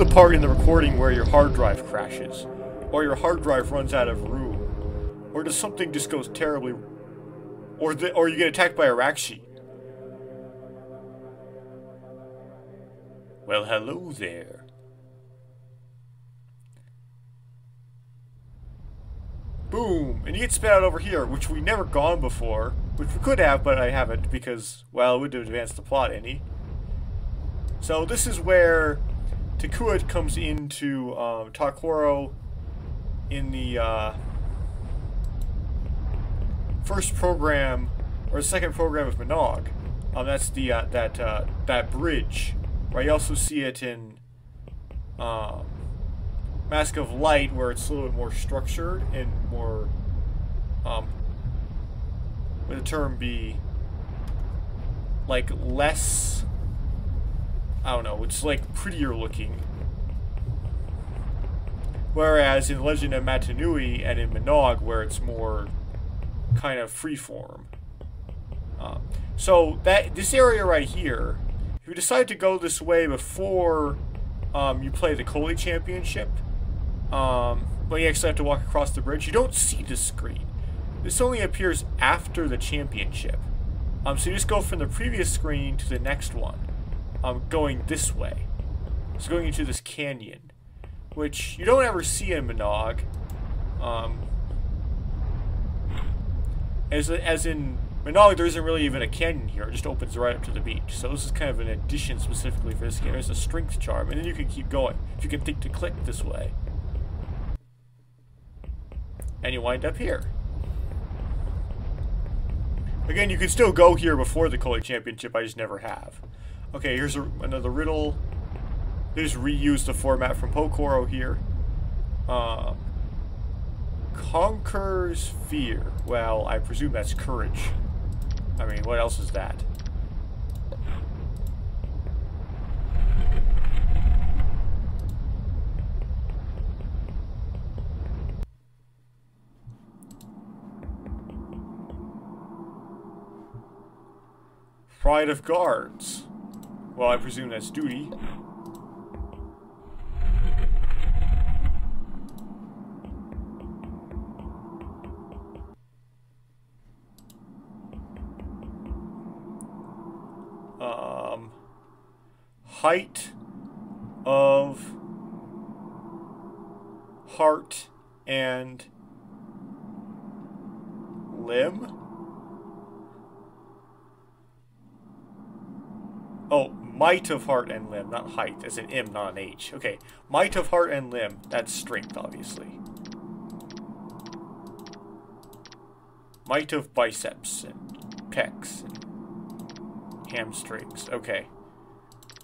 The part in the recording where your hard drive crashes, or your hard drive runs out of room, or does something just goes terribly, or the, or you get attacked by a Rahkshi. Well, hello there. Boom! And you get spit out over here, which we never gone before, which we could have, but I haven't because, well, it wouldn't have advanced the plot any. So this is where Takua comes into um, Ta-Koro in the uh, first program or the second program of MNOLG. Um, that's the uh, that uh, that bridge. Right. You also see it in um, Mask of Light, where it's a little bit more structured and more. Um, would the term be like less? I don't know. It's like prettier looking. Whereas in Legend of Mata Nui and in MNOLG, where it's more kind of freeform. Um, so that this area right here, if you decide to go this way before um, you play the Kolhii Championship, um, you actually have to walk across the bridge, you don't see this screen. This only appears after the championship. Um, so you just go from the previous screen to the next one, um, going this way. So going into this canyon, which you don't ever see in MNOLG. Um, as, as in MNOLG, there isn't really even a canyon here. It just opens right up to the beach. So this is kind of an addition specifically for this game. There's a strength charm, and then you can keep going. If you can think to click this way. And you wind up here. Again, you can still go here before the Kolhii Championship, I just never have. Okay, here's a, another riddle. They just reuse the format from Po-Koro here. Um, conquers fear. Well, I presume that's courage. I mean, what else is that? Pride of Guards. Well, I presume that's duty. Um, height of heart and limb? Oh, might of heart and limb, not height, as an M, not an H. Okay, might of heart and limb, that's strength, obviously. Might of biceps and pecs and hamstrings. Okay.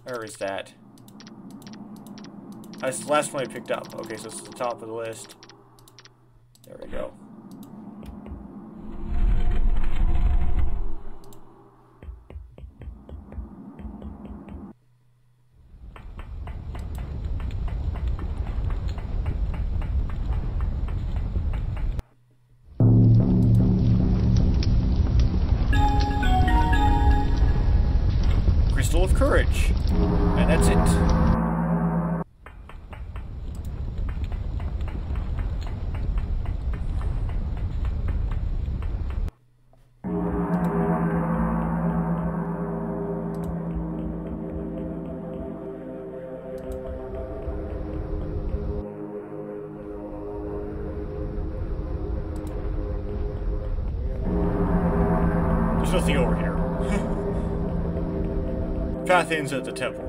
Where is that? That's the last one I picked up. Okay, so it's the top of the list. There we go. Path ends at the temple.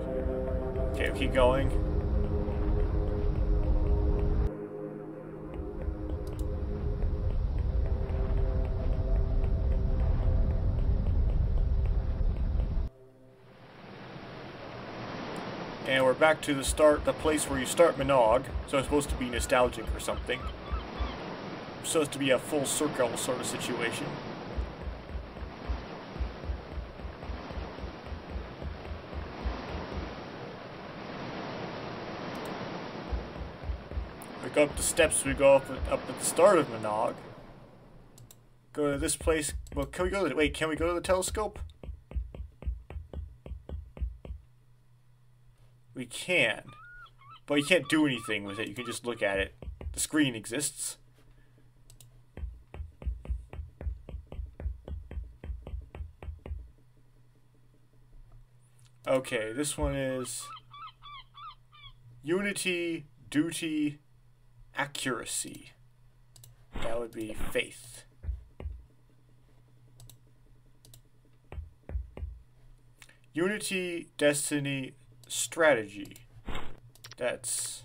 Okay, keep going. And we're back to the start, the place where you start MNOLG. So it's supposed to be nostalgic or something. It's supposed to be a full circle sort of situation. Up the steps we go up at, up at the start of MNOLG. Go to this place. Well, can we go to the, wait, can we go to the telescope? We can. But you can't do anything with it. You can just look at it. The screen exists. Okay, this one is Unity, Duty, Accuracy. That would be Faith. Unity, Destiny, Strategy. That's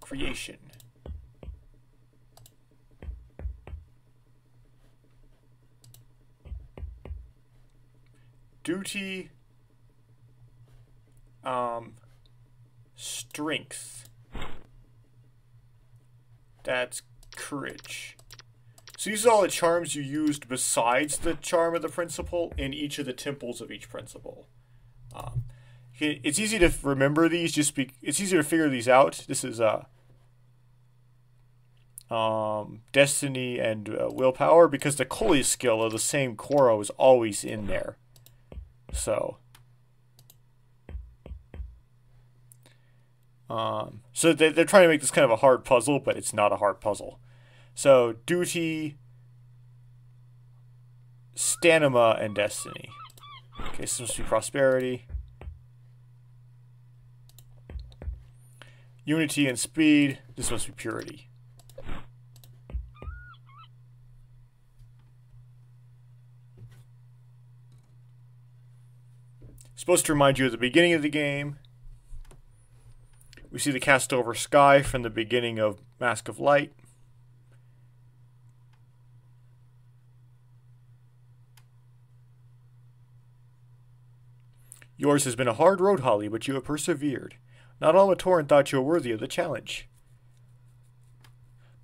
creation. Duty, um, strength. That's courage. So these are all the charms you used besides the charm of the principle in each of the temples of each principle. Um, it's easy to remember these. Just be, it's easier to figure these out. This is uh, um, destiny and uh, willpower because the Kolhii skill of the same Koro is always in there. So. Um, so they, they're trying to make this kind of a hard puzzle, but it's not a hard puzzle. So duty, stamina, and destiny. Okay, this to be prosperity. Unity and speed. This must be purity. Supposed to remind you of the beginning of the game. We see the cast over sky from the beginning of Mask of Light. Yours has been a hard road, Hahli, but you have persevered. Not all Matoran thought you were worthy of the challenge.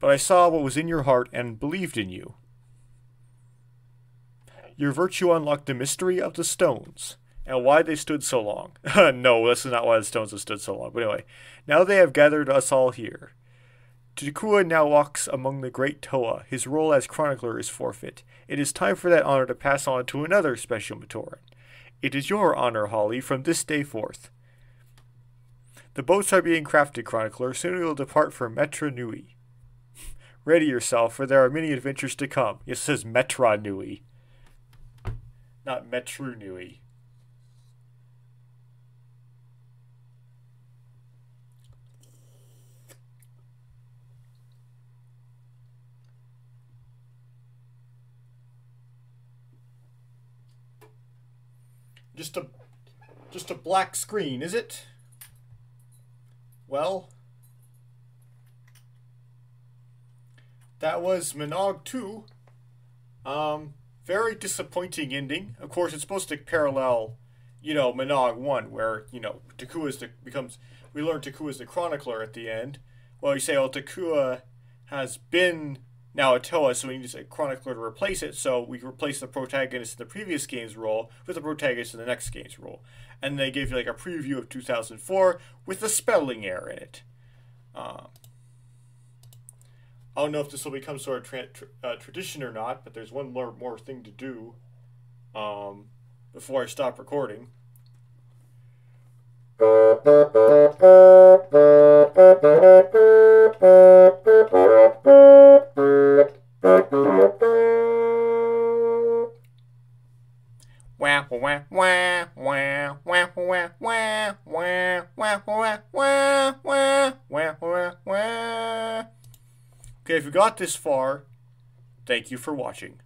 But I saw what was in your heart and believed in you. Your virtue unlocked the mystery of the stones and why they stood so long. no, this is not why the stones have stood so long. But anyway, now they have gathered us all here. Takua now walks among the great Toa. His role as chronicler is forfeit. It is time for that honor to pass on to another special Matoran. It is your honor, Hahli, from this day forth. The boats are being crafted, Chronicler. Soon we will depart for Metra Nui. Ready yourself, for there are many adventures to come. It says Metra Nui, not Metru Nui. Just a just a black screen, is it? Well, that was MNOLG 2. Um, very disappointing ending. Of course, it's supposed to parallel, you know, MNOLG 1, where, you know, Takua is the, becomes, we learn Takua is the chronicler at the end. Well, you say, well, Takua has been now a Toa, so we need a chronicler to replace it. So we replace the protagonist in the previous game's role with the protagonist in the next game's role. And they give you like a preview of 2004 with a spelling error in it. Uh, I don't know if this will become sort of tra tra uh, tradition or not, but there's one more, more thing to do um, before I stop recording. Okay, if you got this far, thank you for watching.